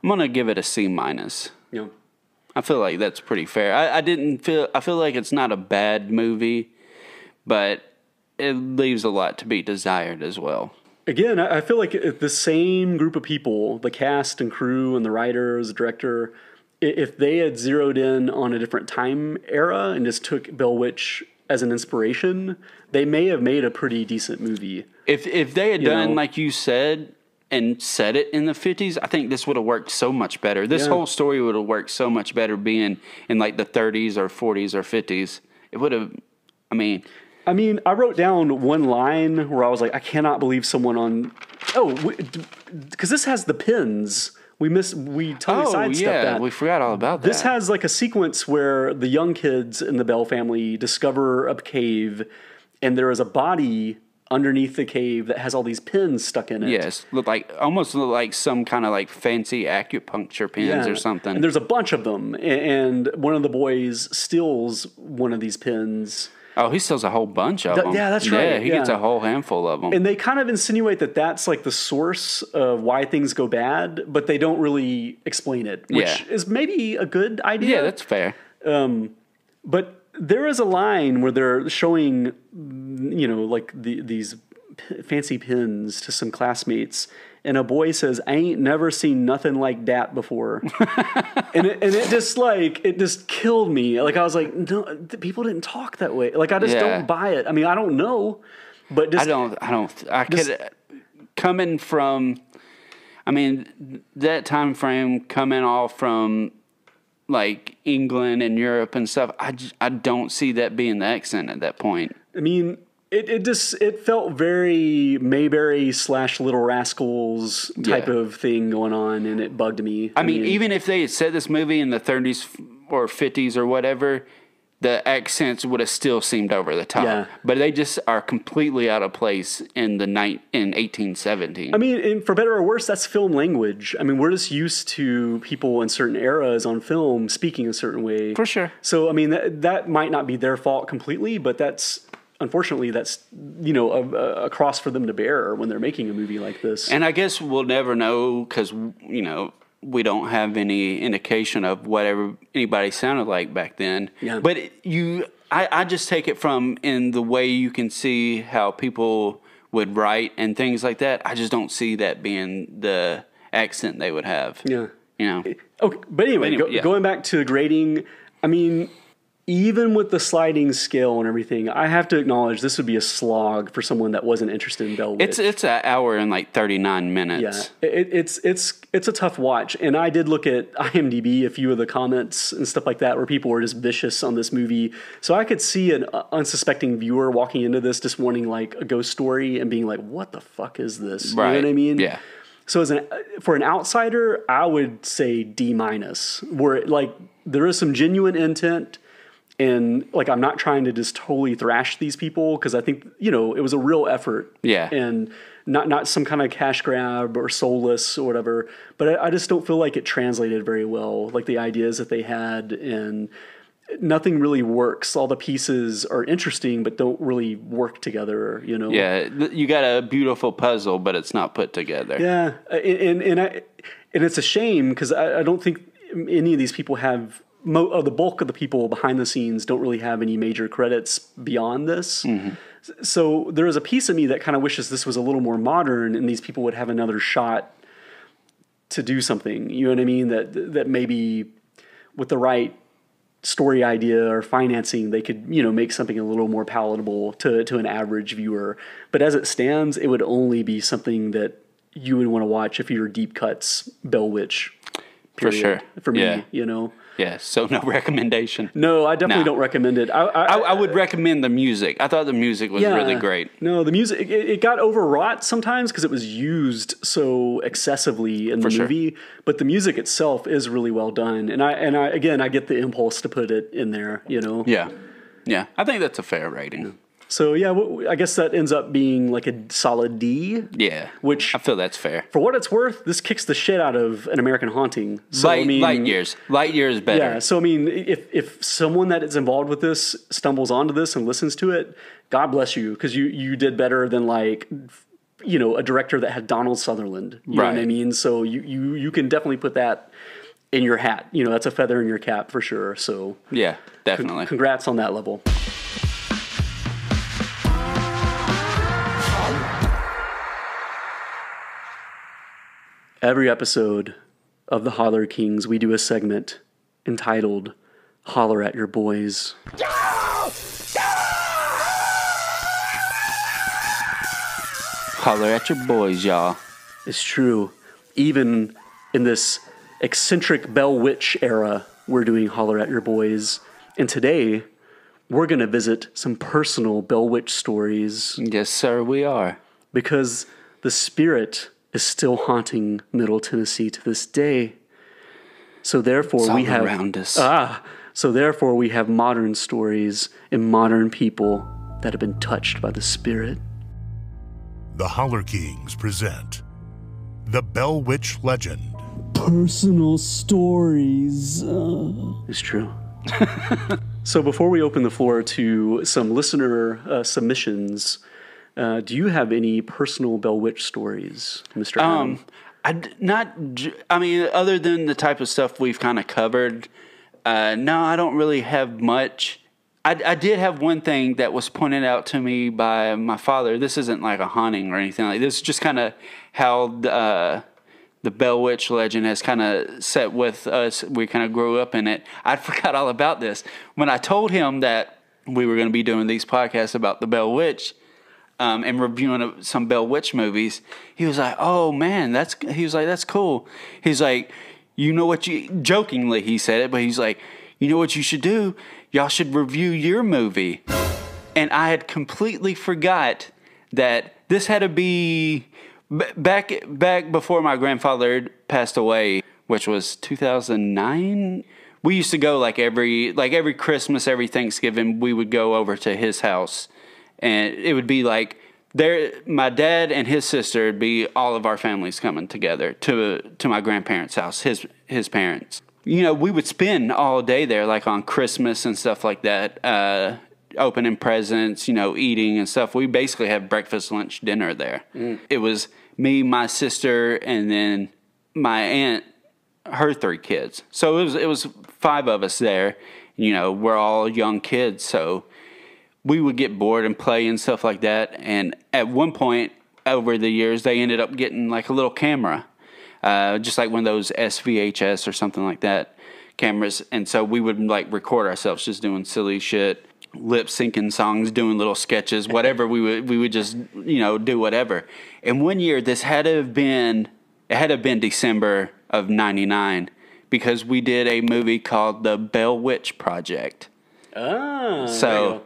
I'm gonna give it a C minus. Yeah. I feel like that's pretty fair. I, I didn't feel. I feel like it's not a bad movie, but it leaves a lot to be desired as well. Again, I feel like the same group of people, the cast and crew and the writers, the director, if they had zeroed in on a different time era and just took Bell Witch as an inspiration, they may have made a pretty decent movie. If if they had You done know? like you said and said it in the 50s, I think this would have worked so much better. This Yeah. whole story would have worked so much better being in like the 30s or 40s or 50s. It would have. I mean, I mean, I wrote down one line where I was like, I cannot believe someone on. Oh, because this has the pins. We miss. We totally oh sidestepped yeah, that. we forgot all about that. This has like a sequence where the young kids in the Bell family discover a cave, and there is a body underneath the cave that has all these pins stuck in it. Yes, look like almost look like some kind of like fancy acupuncture pins Yeah. or something. And there's a bunch of them, and one of the boys steals one of these pins. Oh, he steals a whole bunch of Th- them. yeah, that's right. Yeah, he gets a whole handful of them. And they kind of insinuate that that's like the source of why things go bad, but they don't really explain it, which Yeah. is maybe a good idea. yeah, that's fair. Um, but there is a line where they're showing, you know, like the, these p- fancy pins to some classmates, and a boy says, "I ain't never seen nothing like that before," and it, and it just like it just killed me. Like I was like, no, people didn't talk that way. Like I just Yeah. don't buy it. I mean, I don't know, but just I don't. I don't. I just- could coming from. I mean, that time frame coming all from like England and Europe and stuff. I I don't see that being the accent at that point. I mean, it, it just it felt very Mayberry slash Little Rascals type Yeah. of thing going on, and it bugged me. I mean, even if they had set this movie in the 30s or 50s or whatever, the accents would have still seemed over the top. Yeah. But they just are completely out of place in the night in 1817. I mean, and for better or worse, that's film language. I mean, we're just used to people in certain eras on film speaking a certain way. For sure. So, I mean, that, that might not be their fault completely, but that's unfortunately that's you know a, a- cross for them to bear when they're making a movie like this. And I guess we'll never know because you know we don't have any indication of whatever anybody sounded like back then. Yeah. But you, I, I just take it from in the way you can see how people would write and things like that. I just don't see that being the accent they would have. Yeah. You know. Okay, but anyway, But anyway, go, yeah. going back to grading, I mean, even with the sliding scale and everything, I have to acknowledge this would be a slog for someone that wasn't interested in Bell Witch. It's it's an hour and like thirty nine yeah, minutes. it, it's it's it's a tough watch, and I did look at IMDb a few of the comments and stuff like that where people were just vicious on this movie. So I could see an uh, unsuspecting viewer walking into this just wanting like a ghost story and being like, "What the fuck is this?" You know Right. what I mean? Yeah. So as an for an outsider, I would say D minus. Where like there is some genuine intent, and like I'm not trying to just totally thrash these people because I think you know it was a real effort. Yeah. And not not some kind of cash grab or soulless or whatever. But I, I just don't feel like it translated very well. Like the ideas that they had and. Nothing really works. All the pieces are interesting, but don't really work together. You know. Yeah, you got a beautiful puzzle, but it's not put together. Yeah, and and I and it's a shame because I, I don't think any of these people have. Mo- uh, the bulk of the people behind the scenes don't really have any major credits beyond this. So there is a piece of me that kind of wishes this was a little more modern, and these people would have another shot to do something. You know what I mean? That that maybe with the right story idea or financing, they could you know make something a little more palatable to to an average viewer. But as it stands, it would only be something that you would want to watch if you're deep cuts Bell Witch. For sure. For me, Yeah. you know. Yeah, so no recommendation. No, I definitely No. don't recommend it. I, I, I, I would recommend the music. I thought the music was really great. No, the music it, it got overwrought sometimes because it was used so excessively in the For sure. movie. But the music itself is really well done, and I and I again I get the impulse to put it in there. You know. Yeah, yeah. I think that's a fair rating. So yeah, I guess that ends up being like a solid D. Yeah, Which I feel that's fair. for what it's worth, this kicks the shit out of an American Haunting. So light, I mean, light years, light years better. Yeah, so I mean, if if someone that is involved with this stumbles onto this and listens to it, God bless you, because you you did better than like, you know, a director that had Donald Sutherland. You know what I mean? So you you you can definitely put that in your hat. You know, that's a feather in your cap for sure. So Yeah, definitely. congrats on that level. Every episode of the Holler Kings, we do a segment entitled Holler at Your Boys. Holler at your boys, y'all. It's true. Even in this eccentric Bell Witch era, we're doing Holler at Your Boys. And today, we're going to visit some personal Bell Witch stories Yes, sir, we are. because the spirit is still haunting Middle Tennessee to this day. So therefore, It's we have around us. ah. So therefore, we have modern stories and modern people that have been touched by the spirit. The Holler Kings present The Bell Witch Legend. personal stories. it's true. so before we open the floor to some listener uh, submissions, uh, do you have any personal Bell Witch stories, Mr. Um, I d- not. I mean, other than the type of stuff we've kind of covered, uh, no, I don't really have much. I, I did have one thing that was pointed out to me by my father. This isn't like a haunting or anything like this. Is just kind of how the, uh, the Bell Witch legend has kind of set with us. We kind of grew up in it. I forgot all about this when I told him that we were going to be doing these podcasts about the Bell Witch um, and reviewing some Bell Witch movies, he was like, "Oh man, that's." He was like, "That's cool." He's like, "You know what you?" Jokingly, he said it, but he's like, "You know what you should do? Y'all should review your movie." And I had completely forgot that this had to be back back before my grandfather passed away, which was 2009. We used to go like every like every Christmas, every Thanksgiving, we would go over to his house and it would be like there my dad and his sister would be all of our families coming together to to my grandparents house his his parents. You know we would spend all day there like on christmas and stuff like that uh opening presents you know eating and stuff. We basically had breakfast lunch dinner there. It was me my sister and then my aunt her three kids. So it was it was five of us there. You know we're all young kids so we would get bored and play and stuff like that. And at one point over the years, they ended up getting like a little camera, uh, just like one of those SVHS or something like that cameras, and so we would like record ourselves just doing silly shit, lip syncing songs, doing little sketches, whatever. we would we would just you know do whatever. And one year, this had to have been it had to have been December of '99 because we did a movie called The Bell Witch Project. Ah, So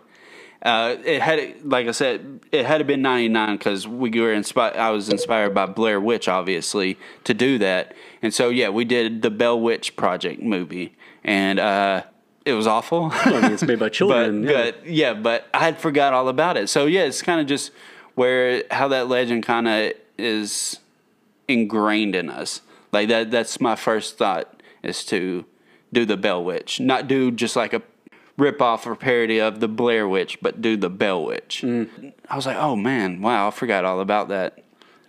uh, it had, like I said, it had to been '99 because we were inspired. I was inspired by Blair Witch, obviously, to do that. And so, yeah, we did the Bell Witch Project movie, and uh, it was awful. I mean, it's made by children. but, yeah. but yeah, but I had forgot all about it. So yeah, it's kind of just where how that legend kind of is ingrained in us. Like that. That's my first thought is to do the Bell Witch, not do just like a rip off or parody of the Blair Witch, but do the Bell Witch. Mm. I was like, oh man, wow, I forgot all about that.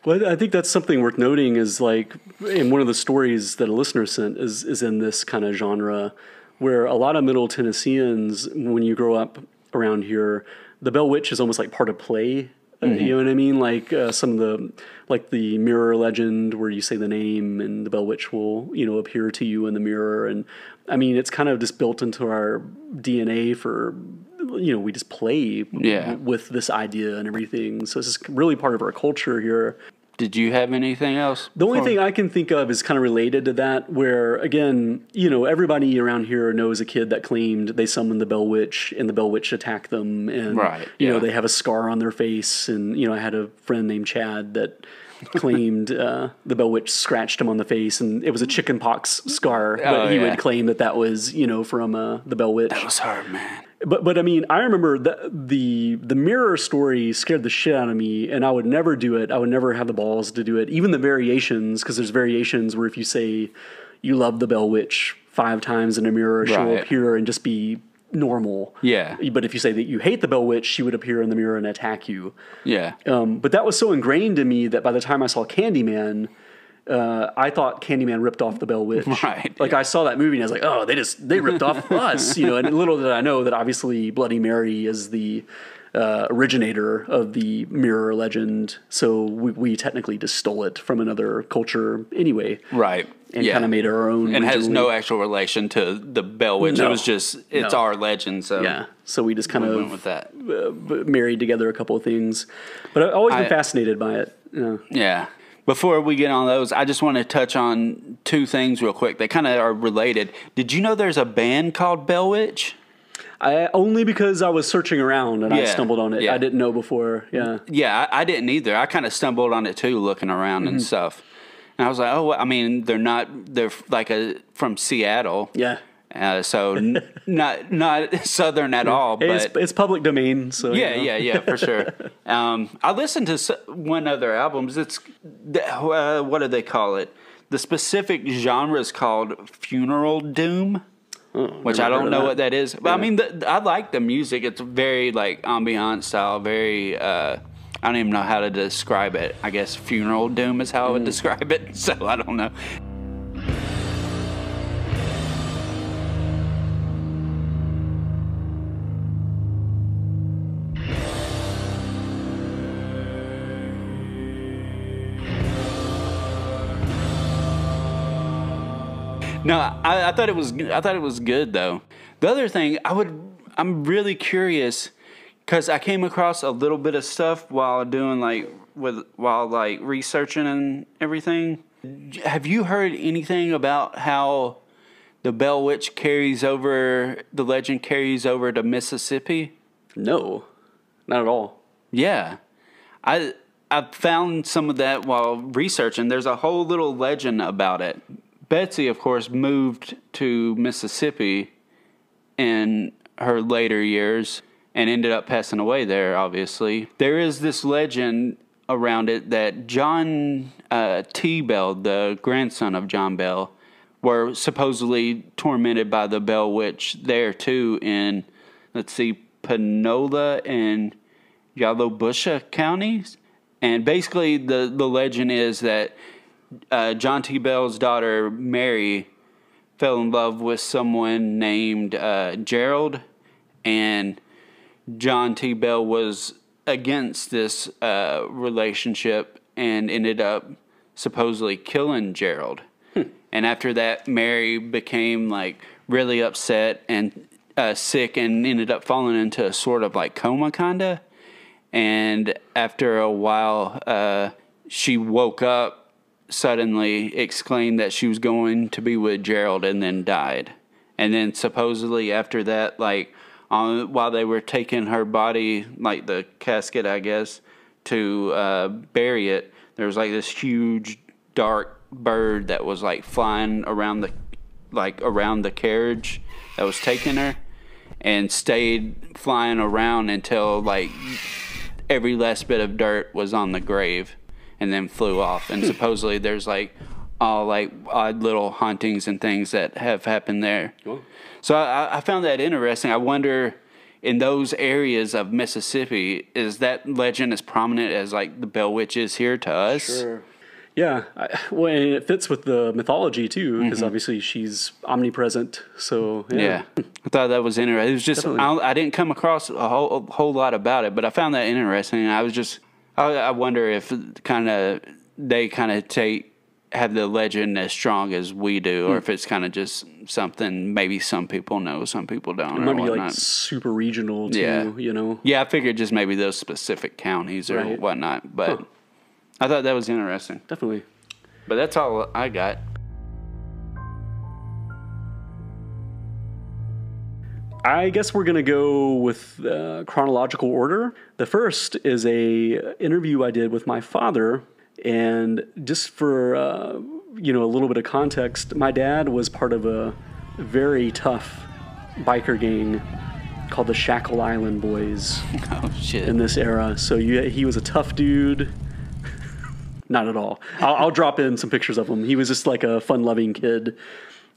Well, I think that's something worth noting is like in one of the stories that a listener sent is is in this kind of genre where a lot of middle Tennesseans, when you grow up around here, the Bell Witch is almost like part of play. Uh, Mhm. you know what I mean? Like uh, some of the, like the mirror legend where you say the name and the Bell Witch will, you know, appear to you in the mirror. And I mean, it's kind of just built into our DNA for, you know, we just play Yeah. with this idea and everything. So it's just really part of our culture here. Did you have anything else? The only thing I can think of is kind of related to that, where again, you know, everybody around here knows a kid that claimed they summoned the Bell Witch and the Bell Witch attacked them, and Right, you know they have a scar on their face, and you know I had a friend named Chad that claimed uh, the Bell Witch scratched him on the face, and it was a chicken pox scar, but Oh, he yeah. would claim that that was you know from uh, the Bell Witch. That was her, man. But but I mean, I remember the the the mirror story scared the shit out of me, and I would never do it. I would never have the balls to do it. Even the variations, because there's variations where if you say you love the Bell Witch five times in a mirror, she'll appear and just be normal. Yeah. But if you say that you hate the Bell Witch, she would appear in the mirror and attack you. Yeah. Um, but that was so ingrained in me that by the time I saw Candyman, uh, I thought Candyman ripped off the Bell Witch. Right, Like I saw that movie and I was like, oh, they just they ripped off us, you know. And little did I know that obviously Bloody Mary is the uh, originator of the mirror legend. So we, we technically just stole it from another culture anyway. Right. And yeah. kind of made our own. and has no actual relation to the Bell Witch. It was just it's No. our legend. So Yeah. So we just kind we of went with that. uh, married together a couple of things. But I've always been I- fascinated by it. Yeah. Yeah. Before we get on those, I just want to touch on two things real quick. They kind of are related. Did you know there's a band called Bell Witch? I only because I was searching around and I stumbled on it. yeah. I didn't know before. Yeah. Yeah, I, I didn't either. I kind of stumbled on it too, looking around and Mhm. stuff. And I was like, oh, I mean, they're not. They're like a from Seattle. Yeah. Uh, so n- not not southern at all. But it's, it's public domain, so you yeah, know. yeah, yeah, for sure. Um, I listened to one other albums. It's uh, what do they call it? The specific genre is called funeral doom, which I don't know that. what that is. But I mean, the, I like the music. It's very like ambient style. Very. Uh, I don't even know how to describe it. I guess funeral doom is how I Mm. would describe it. So I don't know. No, I, I thought it was. I thought it was good though. The other thing, I would. I'm really curious because I came across a little bit of stuff while doing like with while like researching and everything. Have you heard anything about how the Bell Witch carries over the legend carries over to Mississippi? No, not at all. Yeah, I I found some of that while researching. There's a whole little legend about it. Betsy, of course, moved to Mississippi in her later years and ended up passing away there. Obviously, there is this legend around it that John uh, T. Bell, the grandson of John Bell, were supposedly tormented by the Bell Witch there too in let's see Panola and Yalobusha counties. And basically the, the legend is that uh, John T. Bell's daughter Mary fell in love with someone named uh, Gerald and John T. Bell was against this uh, relationship and ended up supposedly killing Gerald. And after that, Mary became like really upset and uh, sick and ended up falling into a sort of like coma, kinda. And after a while, uh, she woke up suddenly, exclaimed that she was going to be with Gerald, and then died. And then supposedly after that, like on while they were taking her body, like the casket, I guess, to uh, bury it, there was like this huge dark bird that was like flying around the like around the carriage that was taking her and stayed flying around until like every last bit of dirt was on the grave and then flew off. And supposedly there's like all like odd little hauntings and things that have happened there so I, I found that interesting i wonder in those areas of mississippi is that legend as prominent as like the bell witch is here to us Sure. Yeah, I, well, and it fits with the mythology too, because Mhm. obviously she's omnipresent. So yeah, Yeah. I thought that was interesting. It was just I, I didn't come across a whole a whole lot about it, but I found that interesting. I was just I, I wonder if kind of they kind of take have the legend as strong as we do, or Hmm. if it's kind of just something maybe some people know, some people don't. it might be like super regional too. Yeah. You know, Yeah, I figured just maybe those specific counties or Right. whatnot, but Huh. I thought that was interesting. Definitely. But that's all I got. I guess we're gonna go with uh, chronological order. The first is a interview I did with my father, and just for uh, you know a little bit of context, my dad was part of a very tough biker gang called the Shackle Island Boys. Oh shit! In this era, so you, he was a tough dude. Not at all. I'll, I'll drop in some pictures of him. He was just like a fun-loving kid.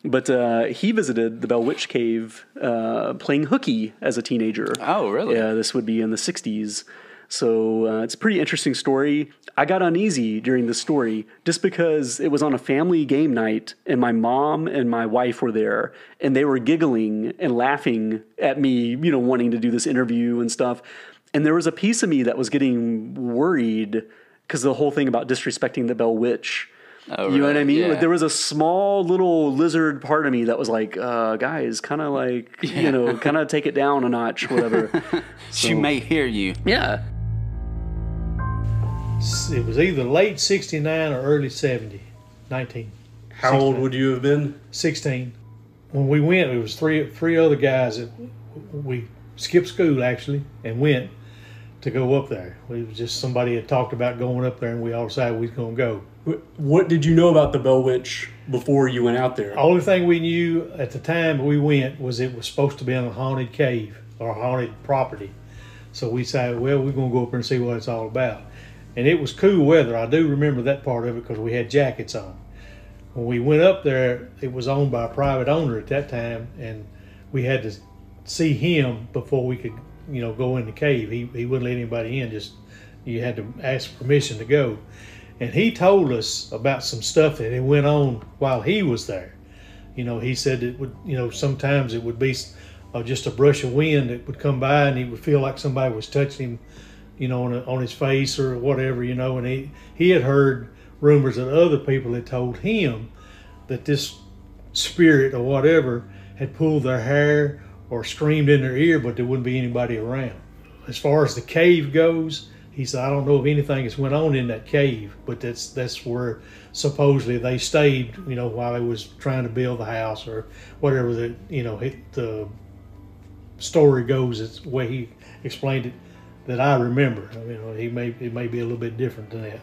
But uh, he visited the Bell Witch Cave uh, playing hooky as a teenager. Oh, really? Yeah, this would be in the 60s. So uh, it's a pretty interesting story. I got uneasy during the story just because it was on a family game night and my mom and my wife were there and they were giggling and laughing at me, you know, wanting to do this interview and stuff. And there was a piece of me that was getting worried because the whole thing about disrespecting the Bell Witch. Oh, you know what I mean? Yeah. Like, there was a small little lizard part of me that was like, uh, guys, kind of like, you know, kind of take it down a notch, whatever. She may hear you. Yeah. It was either late 69 or early 70, 19. How old would you have been? 16. When we went, it was three three other guys that we skipped school actually and went to go up there. We was just somebody had talked about going up there and we all decided we was going to go. What did you know about the Bell Witch before you went out there? Only thing we knew at the time we went was it was supposed to be in a haunted cave or a haunted property. So we decided, well, we're going to go up there and see what it's all about. And it was cool weather. I do remember that part of it because we had jackets on. When we went up there, it was owned by a private owner at that time, and we had to see him before we could, you know, go in the cave. He, he wouldn't let anybody in. Just you had to ask permission to go. And he told us about some stuff that went on while he was there. You know, he said it would, you know, sometimes it would be uh, just a brush of wind that would come by, and he would feel like somebody was touching him, you know, on, a, on his face or whatever, you know. And he he had heard rumors that other people had told him that this spirit or whatever had pulled their hair or screamed in their ear, but there wouldn't be anybody around. As far as the cave goes, he said, I don't know if anything has went on in that cave, but that's that's where supposedly they stayed, you know, while they was trying to build the house or whatever the you know the story goes. It's the way he explained it that I remember. You know, he may it may be a little bit different than that.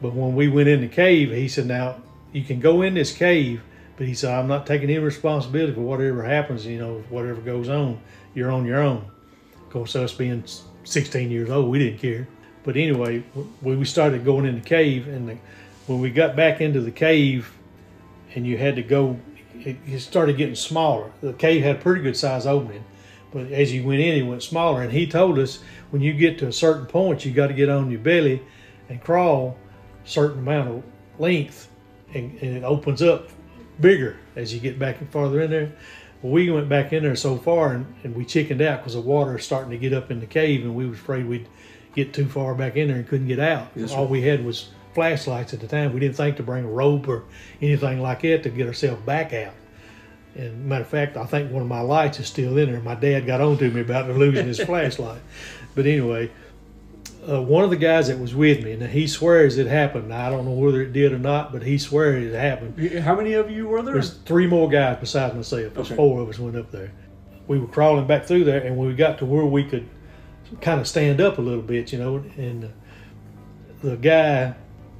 But when we went in the cave, he said, "Now you can go in this cave, but he said I'm not taking any responsibility for whatever happens. You know, whatever goes on, you're on your own." Of course, us being 16 years old, we didn't care. But anyway, when we started going in the cave, and the, when we got back into the cave, and you had to go, it, it started getting smaller. The cave had a pretty good size opening, but as you went in, it went smaller. And he told us when you get to a certain point, you got to get on your belly and crawl a certain amount of length, and, and it opens up bigger as you get back and farther in there. Well, we went back in there so far, and, and we chickened out because the water was starting to get up in the cave, and we was afraid we'd get too far back in there and couldn't get out. Yes, All we had was flashlights at the time. We didn't think to bring a rope or anything like that to get ourselves back out. And matter of fact, I think one of my lights is still in there. My dad got on to me about losing his flashlight. But anyway, uh, one of the guys that was with me, and he swears it happened. I don't know whether it did or not, but he swears it happened. How many of you were there? There's three more guys besides myself. There's Okay. four of us went up there. We were crawling back through there, and we got to where we could kind of stand up a little bit, you know. And uh, the guy,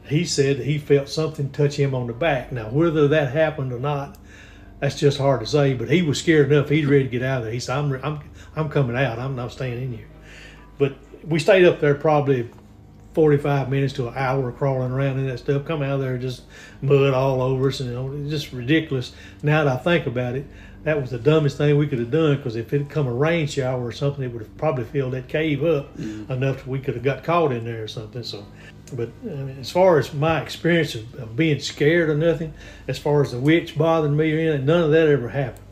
he said he felt something touch him on the back. Now, whether that happened or not, that's just hard to say. But he was scared enough; he's ready to get out of there. He said, "I'm, I'm, I'm coming out. I'm not staying in here." But we stayed up there probably 45 minutes to an hour crawling around in that stuff. Come out of there, just mud all over us, and you know, it's just ridiculous. Now that I think about it, that was the dumbest thing we could have done because if it had come a rain shower or something, it would have probably filled that cave up mm. enough that we could have got caught in there or something. So, but I mean, as far as my experience of, of being scared or nothing, as far as the witch bothering me or anything, none of that ever happened.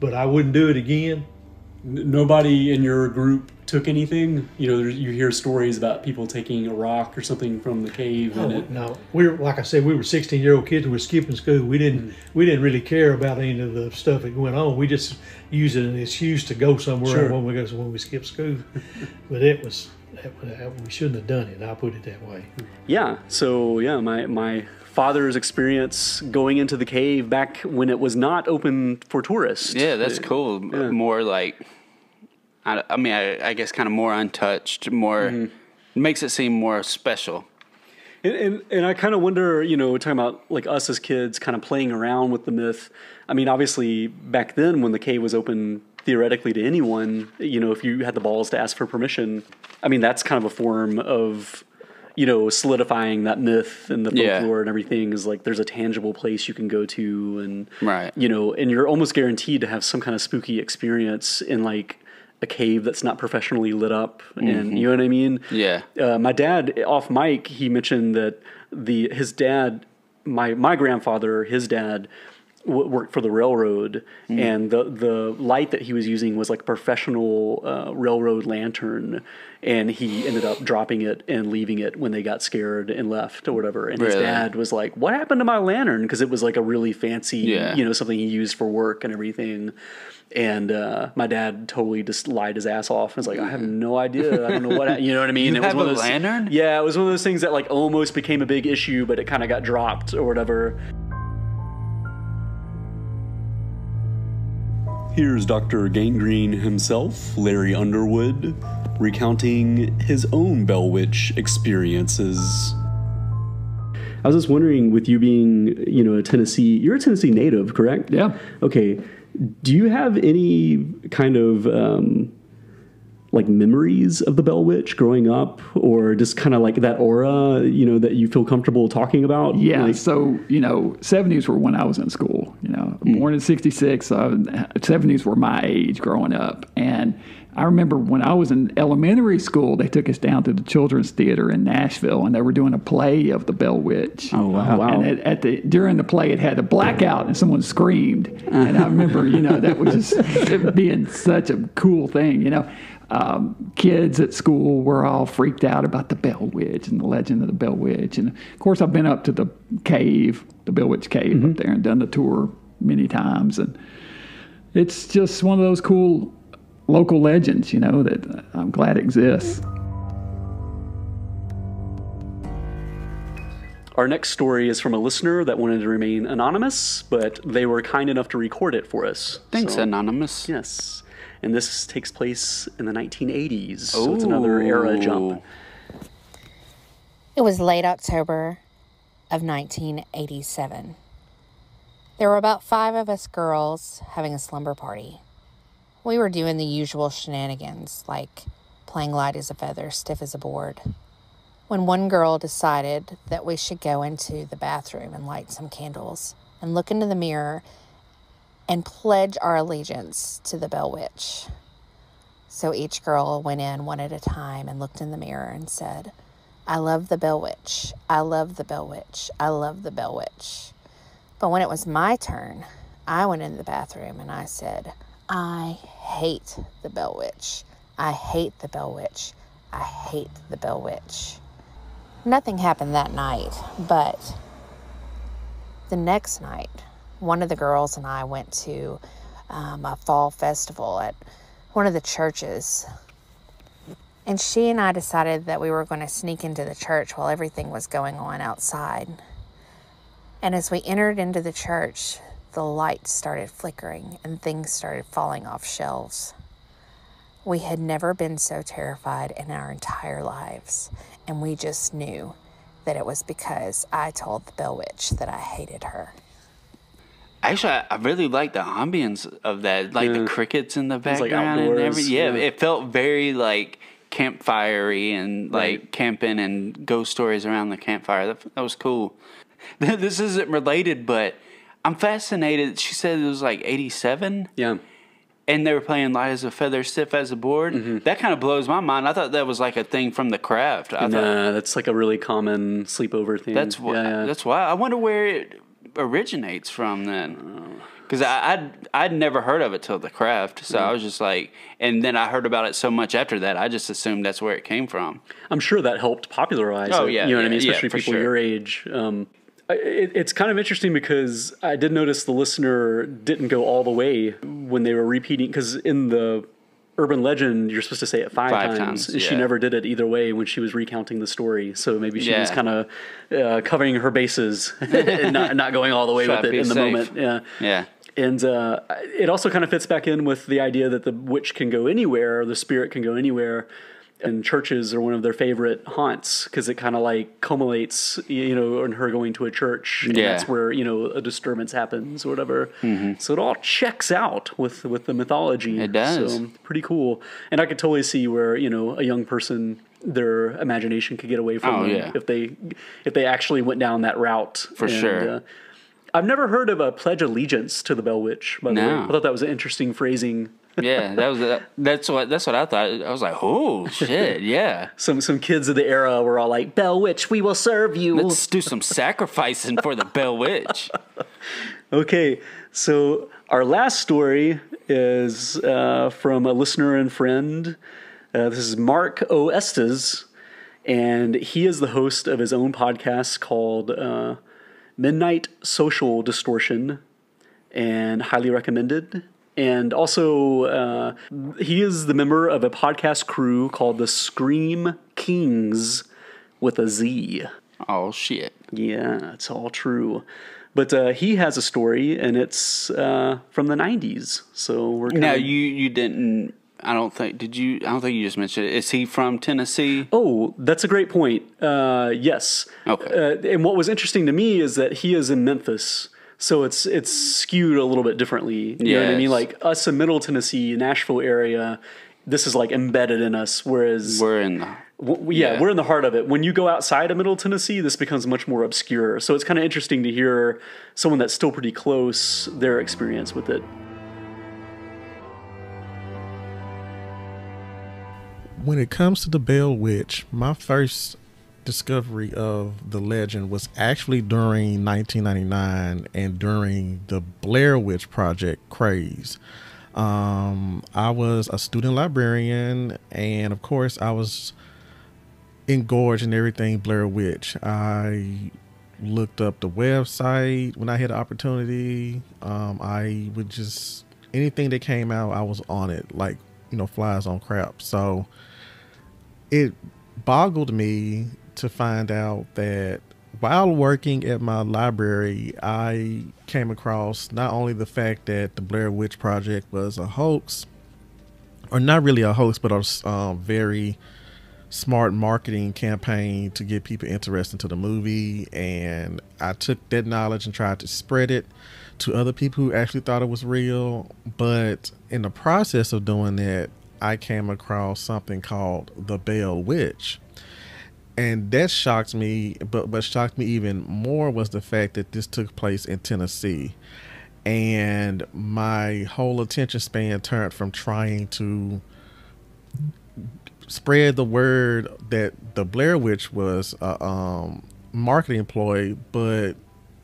But I wouldn't do it again. Nobody in your group took anything. You know, you hear stories about people taking a rock or something from the cave. and No, it, no, we were like I said, we were 16 year old kids. We were skipping school. We didn't hmm. we didn't really care about any of the stuff that went on. We just used it as an excuse to go somewhere Sure. when we go when we skipped school. but it was that- that- we shouldn't have done it. I'll put it that way. Yeah. So yeah, my my father's experience going into the cave back when it was not open for tourists. Yeah, that's cool. More like, I, I mean, I, I guess kind of more untouched, more mm-hmm. makes it seem more special. And, and, and I kind of wonder, you know, talking about like us as kids kind of playing around with the myth. I mean, obviously, back then when the cave was open theoretically to anyone, you know, if you had the balls to ask for permission, I mean, that's kind of a form of, you know, solidifying that myth and the Yeah. folklore and everything is like there's a tangible place you can go to and, Right. you know, and you're almost guaranteed to have some kind of spooky experience in like a cave that's not professionally lit up. And Mhm. you know what I mean? Yeah. uh, my dad off mic he mentioned that the his dad my my grandfather his dad w- worked for the railroad Mm. and the the light that he was using was like a professional uh, railroad lantern and he ended up dropping it and leaving it when they got scared and left or whatever and his dad was like what happened to my lantern because it was like a really fancy Yeah. you know something he used for work and everything and uh, my dad totally just lied his ass off and was like, I have no idea. I don't know what, you know what I mean? You it was have one a of those, lantern? Yeah, it was one of those things that like almost became a big issue, but it kind of got dropped or whatever. Here's Dr. Gangrene himself, Larry Underwood, recounting his own Bell Witch experiences. I was just wondering, with you being, you know, a Tennessee, you're a Tennessee native, correct? Yeah. Okay. Do you have any kind of um, like memories of the Bell Witch growing up, or just kind of like that aura, you know, that you feel comfortable talking about? Yeah. Like- so, you know, 70s were when I was in school, you know, born in 66. Uh, 70s were my age growing up. And I remember when I was in elementary school, they took us down to the Children's Theater in Nashville and they were doing a play of the Bell Witch. Oh, wow. Wow. And at, at the, during the play, it had a blackout and someone screamed. And I remember, you know, that was just it being such a cool thing, you know. Um, kids at school were all freaked out about the Bell Witch and the legend of the Bell Witch. And of course, I've been up to the cave, the Bell Witch Cave up there, and done the tour many times. And it's just one of those cool local legends, you know, that I'm glad exists. Our next story is from a listener that wanted to remain anonymous, but they were kind enough to record it for us. Thanks, Anonymous. Yes. And this takes place in the 1980s, so it's another era jump. It was late October of 1987. There were about five of us girls having a slumber party. We were doing the usual shenanigans, like playing light as a feather, stiff as a board, when one girl decided that we should go into the bathroom and light some candles and look into the mirror and pledge our allegiance to the Bell Witch. So each girl went in one at a time and looked in the mirror and said, I love the Bell Witch. I love the Bell Witch. I love the Bell Witch. But when it was my turn, I went into the bathroom and I said, I hate the Bell Witch. I hate the Bell Witch. I hate the Bell Witch. Nothing happened that night, but the next night, one of the girls and I went to um, a fall festival at one of the churches. And she and I decided that we were going to sneak into the church while everything was going on outside. And as we entered into the church, the lights started flickering and things started falling off shelves. We had never been so terrified in our entire lives, and we just knew that it was because I told the Bell Witch that I hated her. Actually, I, I really liked the ambience of that, like the crickets in the was, like, background and everything. Yeah, yeah. it felt very like campfirey and like Right. camping and ghost stories around the campfire. That, that was cool. this isn't related, but I'm fascinated. She said it was like 87. Yeah. And they were playing light as a feather, stiff as a board. Mm-hmm. That kind of blows my mind. I thought that was like a thing from the craft. I thought Nah, that's like a really common sleepover thing. that's why. Yeah, yeah. That's why. I wonder where it originates from then. Because I'd I'd never heard of it till the craft, so I was just like, and then I heard about it so much after that, I just assumed that's where it came from. I'm sure that helped popularize Oh, it. yeah, you know what I mean, especially for people sure. your age. Um, it, it's kind of interesting because I did notice the listener didn't go all the way when they were repeating because in the urban legend you're supposed to say it five, Five times. times, She yeah. never did it either way when she was recounting the story. So maybe she was kind of uh, covering her bases and not, not going all the way Try with it in the moment. Yeah. Yeah. And uh, it also kind of fits back in with the idea that the witch can go anywhere, or the spirit can go anywhere. And churches are one of their favorite haunts because it kind of like culminates, you know, in her going to a church. And Yeah. that's where, you know, a disturbance happens or whatever. Mhm. So it all checks out with, with the mythology. It does. So pretty cool. And I could totally see where, you know, a young person, their imagination could get away from Oh, them yeah. if they if they actually went down that route. For sure. uh, I've never heard of a pledge allegiance to the Bell Witch. By the way, No. I thought that was an interesting phrasing. Yeah, that was that's what that's what I thought. I was like, oh shit, yeah. Some some kids of the era were all like, "Bell Witch, we will serve you." Let's do some sacrificing for the Bell Witch. Okay, so our last story is uh, from a listener and friend. Uh, this is Mark O. Estes, and he is the host of his own podcast called uh, Midnight Social Distortion, and highly recommended. And also, uh, he is the member of a podcast crew called the Scream Kings with a Z. Oh shit! Yeah, it's all true. But uh, he has a story, and it's uh, from the '90s. So we're kinda, Now you you didn't. I don't think did you. I don't think you just mentioned it. Is he from Tennessee? Oh, that's a great point. Uh, yes. Okay. Uh, and what was interesting to me is that he is in Memphis, so it's it's skewed a little bit differently. You know what I mean? Like us in Middle Tennessee, Nashville area, this is like embedded in us. Whereas we're in the w- yeah, yeah. we're in the heart of it. When you go outside of Middle Tennessee, this becomes much more obscure. So it's kind of interesting to hear someone that's still pretty close their experience with it. when it comes to the Bell Witch, my first discovery of the legend was actually during 1999 and during the Blair Witch Project craze. Um, I was a student librarian, and of course, I was engorged in everything Blair Witch. I looked up the website when I had the opportunity. Um, I would just anything that came out, I was on it, like you know, flies on crap. So it boggled me to find out that while working at my library, I came across not only the fact that the Blair Witch Project was a hoax, or not really a hoax, but a very smart marketing campaign to get people interested into the movie. And I took that knowledge and tried to spread it to other people who actually thought it was real. But in the process of doing that, I came across something called the Bell Witch. And that shocked me, but what shocked me even more was the fact that this took place in Tennessee. And my whole attention span turned from trying to spread the word that the Blair Witch was a um, marketing employee, but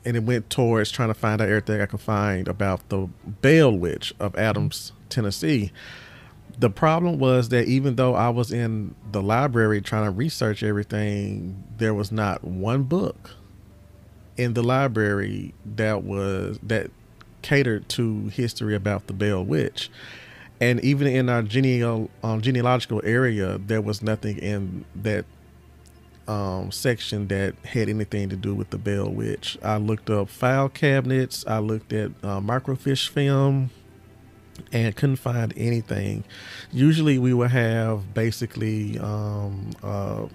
and it went towards trying to find out everything I could find about the Bell Witch of Adams, Tennessee. The problem was that even though I was in the library trying to research everything, there was not one book in the library that was that catered to history about the Bell Witch. And even in our geneal, um, genealogical area, there was nothing in that um, section that had anything to do with the Bell Witch. I looked up file cabinets, I looked at uh, microfiche film, and couldn't find anything. Usually, we would have basically um, uh,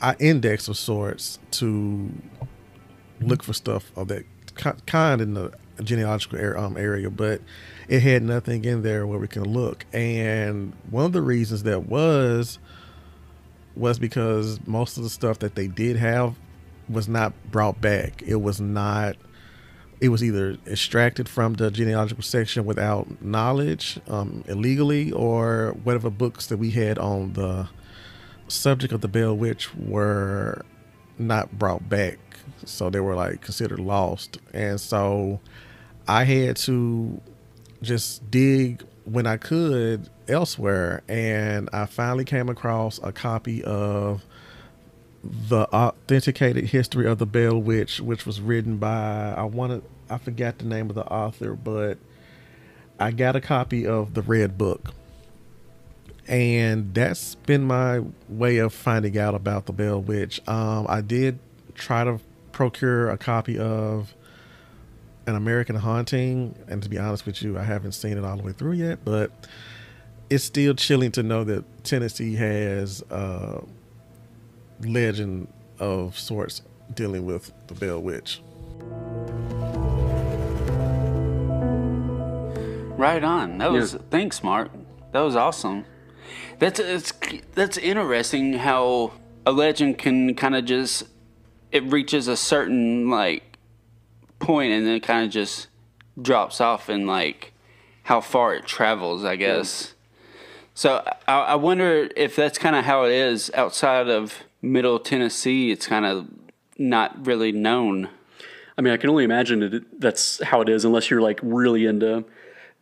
an index of sorts to look for stuff of that kind in the genealogical um, area, but it had nothing in there where we can look. And one of the reasons that was was because most of the stuff that they did have was not brought back. It was not. It was either extracted from the genealogical section without knowledge, um, illegally, or whatever books that we had on the subject of the Bell Witch were not brought back. So they were like considered lost. And so I had to just dig when I could elsewhere. And I finally came across a copy of the authenticated history of the Bell Witch, which was written by I wanted I forgot the name of the author, but I got a copy of the Red Book. And that's been my way of finding out about the Bell Witch. Um, I did try to procure a copy of An American Haunting, and to be honest with you, I haven't seen it all the way through yet, but it's still chilling to know that Tennessee has a legend of sorts dealing with the Bell Witch. Right on. That was thanks, Mark. That was awesome. That's it's that's interesting how a legend can kind of just it reaches a certain like point and then kind of just drops off and like how far it travels, I guess. So I, I wonder if that's kind of how it is outside of Middle Tennessee. It's kind of not really known. I mean, I can only imagine it, that's how it is, unless you're like really into,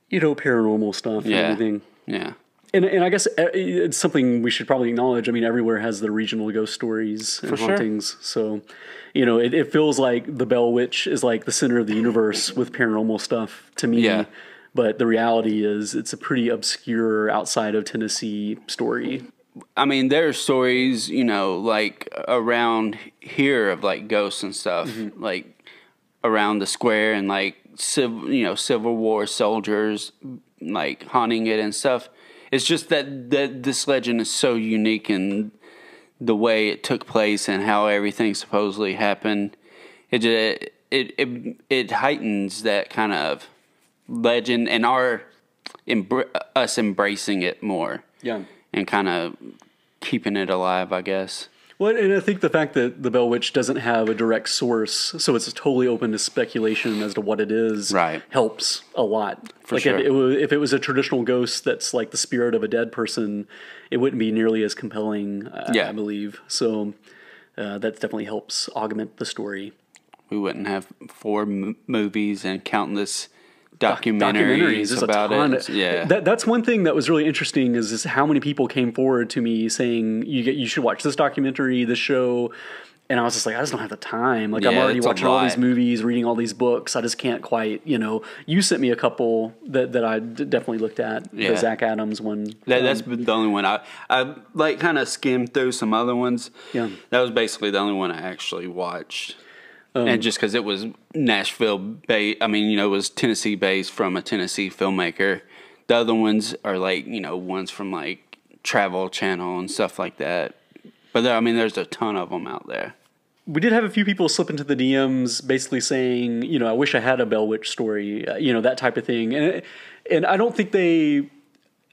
you know, paranormal stuff and Yeah. everything. Yeah. And, and I guess uh, it's something we should probably acknowledge. I mean, everywhere has their regional ghost stories and For sure. hauntings. So, you know, it, it feels like the Bell Witch is like the center of the universe with paranormal stuff to me. Yeah. But the reality is, it's a pretty obscure outside of Tennessee story. I mean, there are stories, you know, like around here of like ghosts and stuff, Mm-hmm. like around the square and like civil, you know, Civil War soldiers like haunting it and stuff. It's just that that this legend is so unique in the way it took place and how everything supposedly happened. It just, it it it heightens that kind of legend and our embr- us embracing it more Yeah. And kind of keeping it alive, I guess. Well, and I think the fact that the Bell Witch doesn't have a direct source, so it's totally open to speculation as to what it is, Right. helps a lot. For like sure. if, it was, if it was a traditional ghost that's like the spirit of a dead person, it wouldn't be nearly as compelling, uh, Yeah. I believe. So uh, that definitely helps augment the story. We wouldn't have four m- movies and countless documentaries, There's a about ton. it. Yeah, that, that's one thing that was really interesting is, is how many people came forward to me saying you get you should watch this documentary, this show, and I was just like I just don't have the time. Like I'm already watching all these movies, reading all these books. I just can't quite. You know, you sent me a couple that that I d- definitely looked at. Yeah. The Zach Adams one. that, that's Um, been the only one I I like kind of skimmed through some other ones. Yeah. that was basically the only one I actually watched. Um, and just because it was Nashville based, I mean, you know, it was Tennessee based from a Tennessee filmmaker. The other ones are like, you know, ones from like Travel Channel and stuff like that. But there, I mean, there's a ton of them out there. we did have a few people slip into the DMs, basically saying, you know, I wish I had a Bell Witch story, uh, you know, that type of thing, and and I don't think they.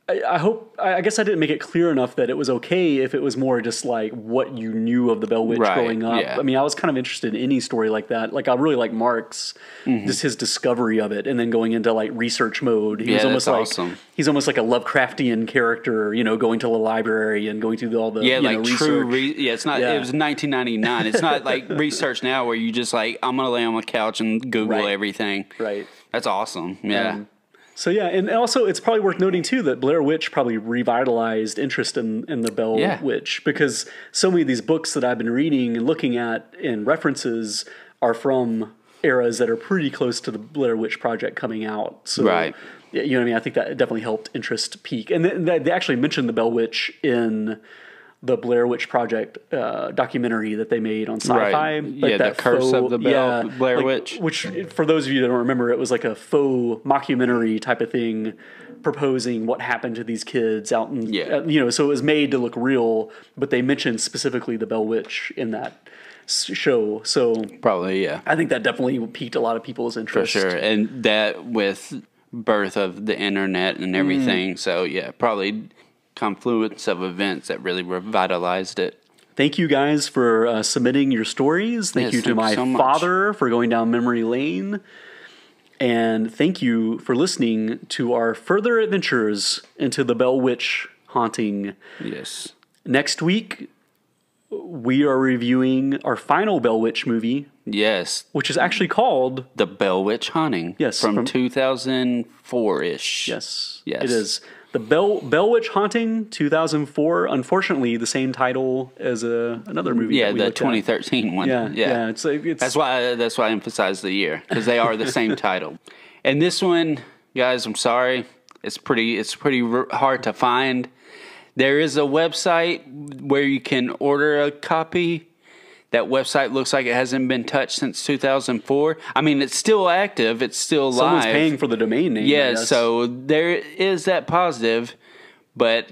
I, I hope. I guess I didn't make it clear enough that it was okay if it was more just like what you knew of the Bell Witch Right, growing up. yeah. I mean, I was kind of interested in any story like that. Like I really like Mark's, Mhm. just his discovery of it, and then going into like research mode. He Yeah, was almost that's like awesome. he's almost like a Lovecraftian character, you know, going to the library and going through all the yeah, you like know, true. research. Re- yeah, it's not. Yeah. It was 1999. It's not like research now where you just like I'm gonna lay on my couch and Google Right. everything. Right. That's awesome. Yeah. Um, So yeah, and also it's probably worth noting too that Blair Witch probably revitalized interest in, in the Bell Yeah. Witch because so many of these books that I've been reading and looking at and references are from eras that are pretty close to the Blair Witch Project coming out. So Right. yeah, you know what I mean. I think that definitely helped interest peak, and th- they- they actually mentioned the Bell Witch in the Blair Witch Project uh, documentary that they made on Sci-Fi. Right. Yeah, The Curse of the Bell- Blair like, Witch. Which, for those of you that don't remember, it was like a faux mockumentary type of thing, proposing what happened to these kids out in, Yeah. uh, you know, so it was made to look real, but they mentioned specifically the Bell Witch in that show. So Probably, yeah. I think that definitely piqued a lot of people's interest. For sure. And that with birth of the internet and everything. Mm. So yeah, probably confluence of events that really revitalized it. Thank you guys for uh, submitting your stories. Thank Yes, you to my so father for going down memory lane. And thank you for listening to our further adventures into the Bell Witch haunting. Yes. Next week, we are reviewing our final Bell Witch movie, Yes. which is actually called The Bell Witch Haunting. Yes, From, from- 2004 ish. Yes. Yes. It is the Bell Bell Witch Haunting 2004. Unfortunately, the same title as a, another movie. Yeah, the looked at. 2013 one. Yeah, yeah. yeah, it's it's- that's why that's why I emphasize the year because they are the same title. And this one, guys, I'm sorry, it's pretty it's pretty r- hard to find. There is a website where you can order a copy. That website looks like it hasn't been touched since 2004. I mean, it's still active. It's still live. Someone's paying for the domain name. Yeah, so there is that positive, but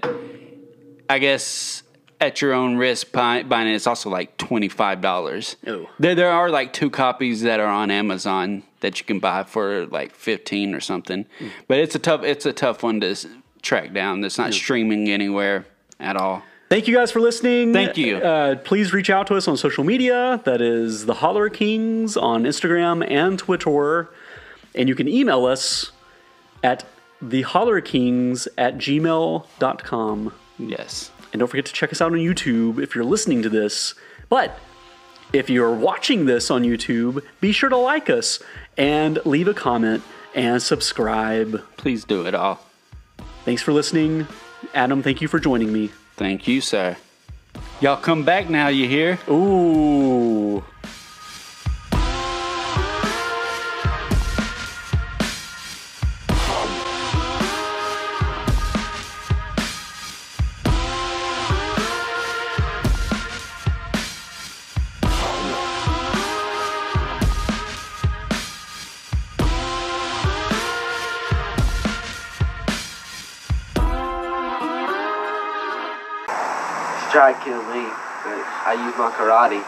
I guess at your own risk buying it, it's also like twenty five dollars. Oh. There there are like two copies that are on Amazon that you can buy for like fifteen or something, Hmm. but it's a tough it's a tough one to track down. That's not streaming anywhere at all. Thank you guys for listening. Thank you. Uh, please reach out to us on social media. That is the Holler Kings on Instagram and Twitter. And you can email us at thehollerkings at gmail.com. Yes. And don't forget to check us out on YouTube if you're listening to this. But if you're watching this on YouTube, be sure to like us and leave a comment and subscribe. Please do it all. Thanks for listening. Adam, thank you for joining me. Thank you, sir. Y'all come back now, you hear? Ooh. Strike kill me, but I use my karate.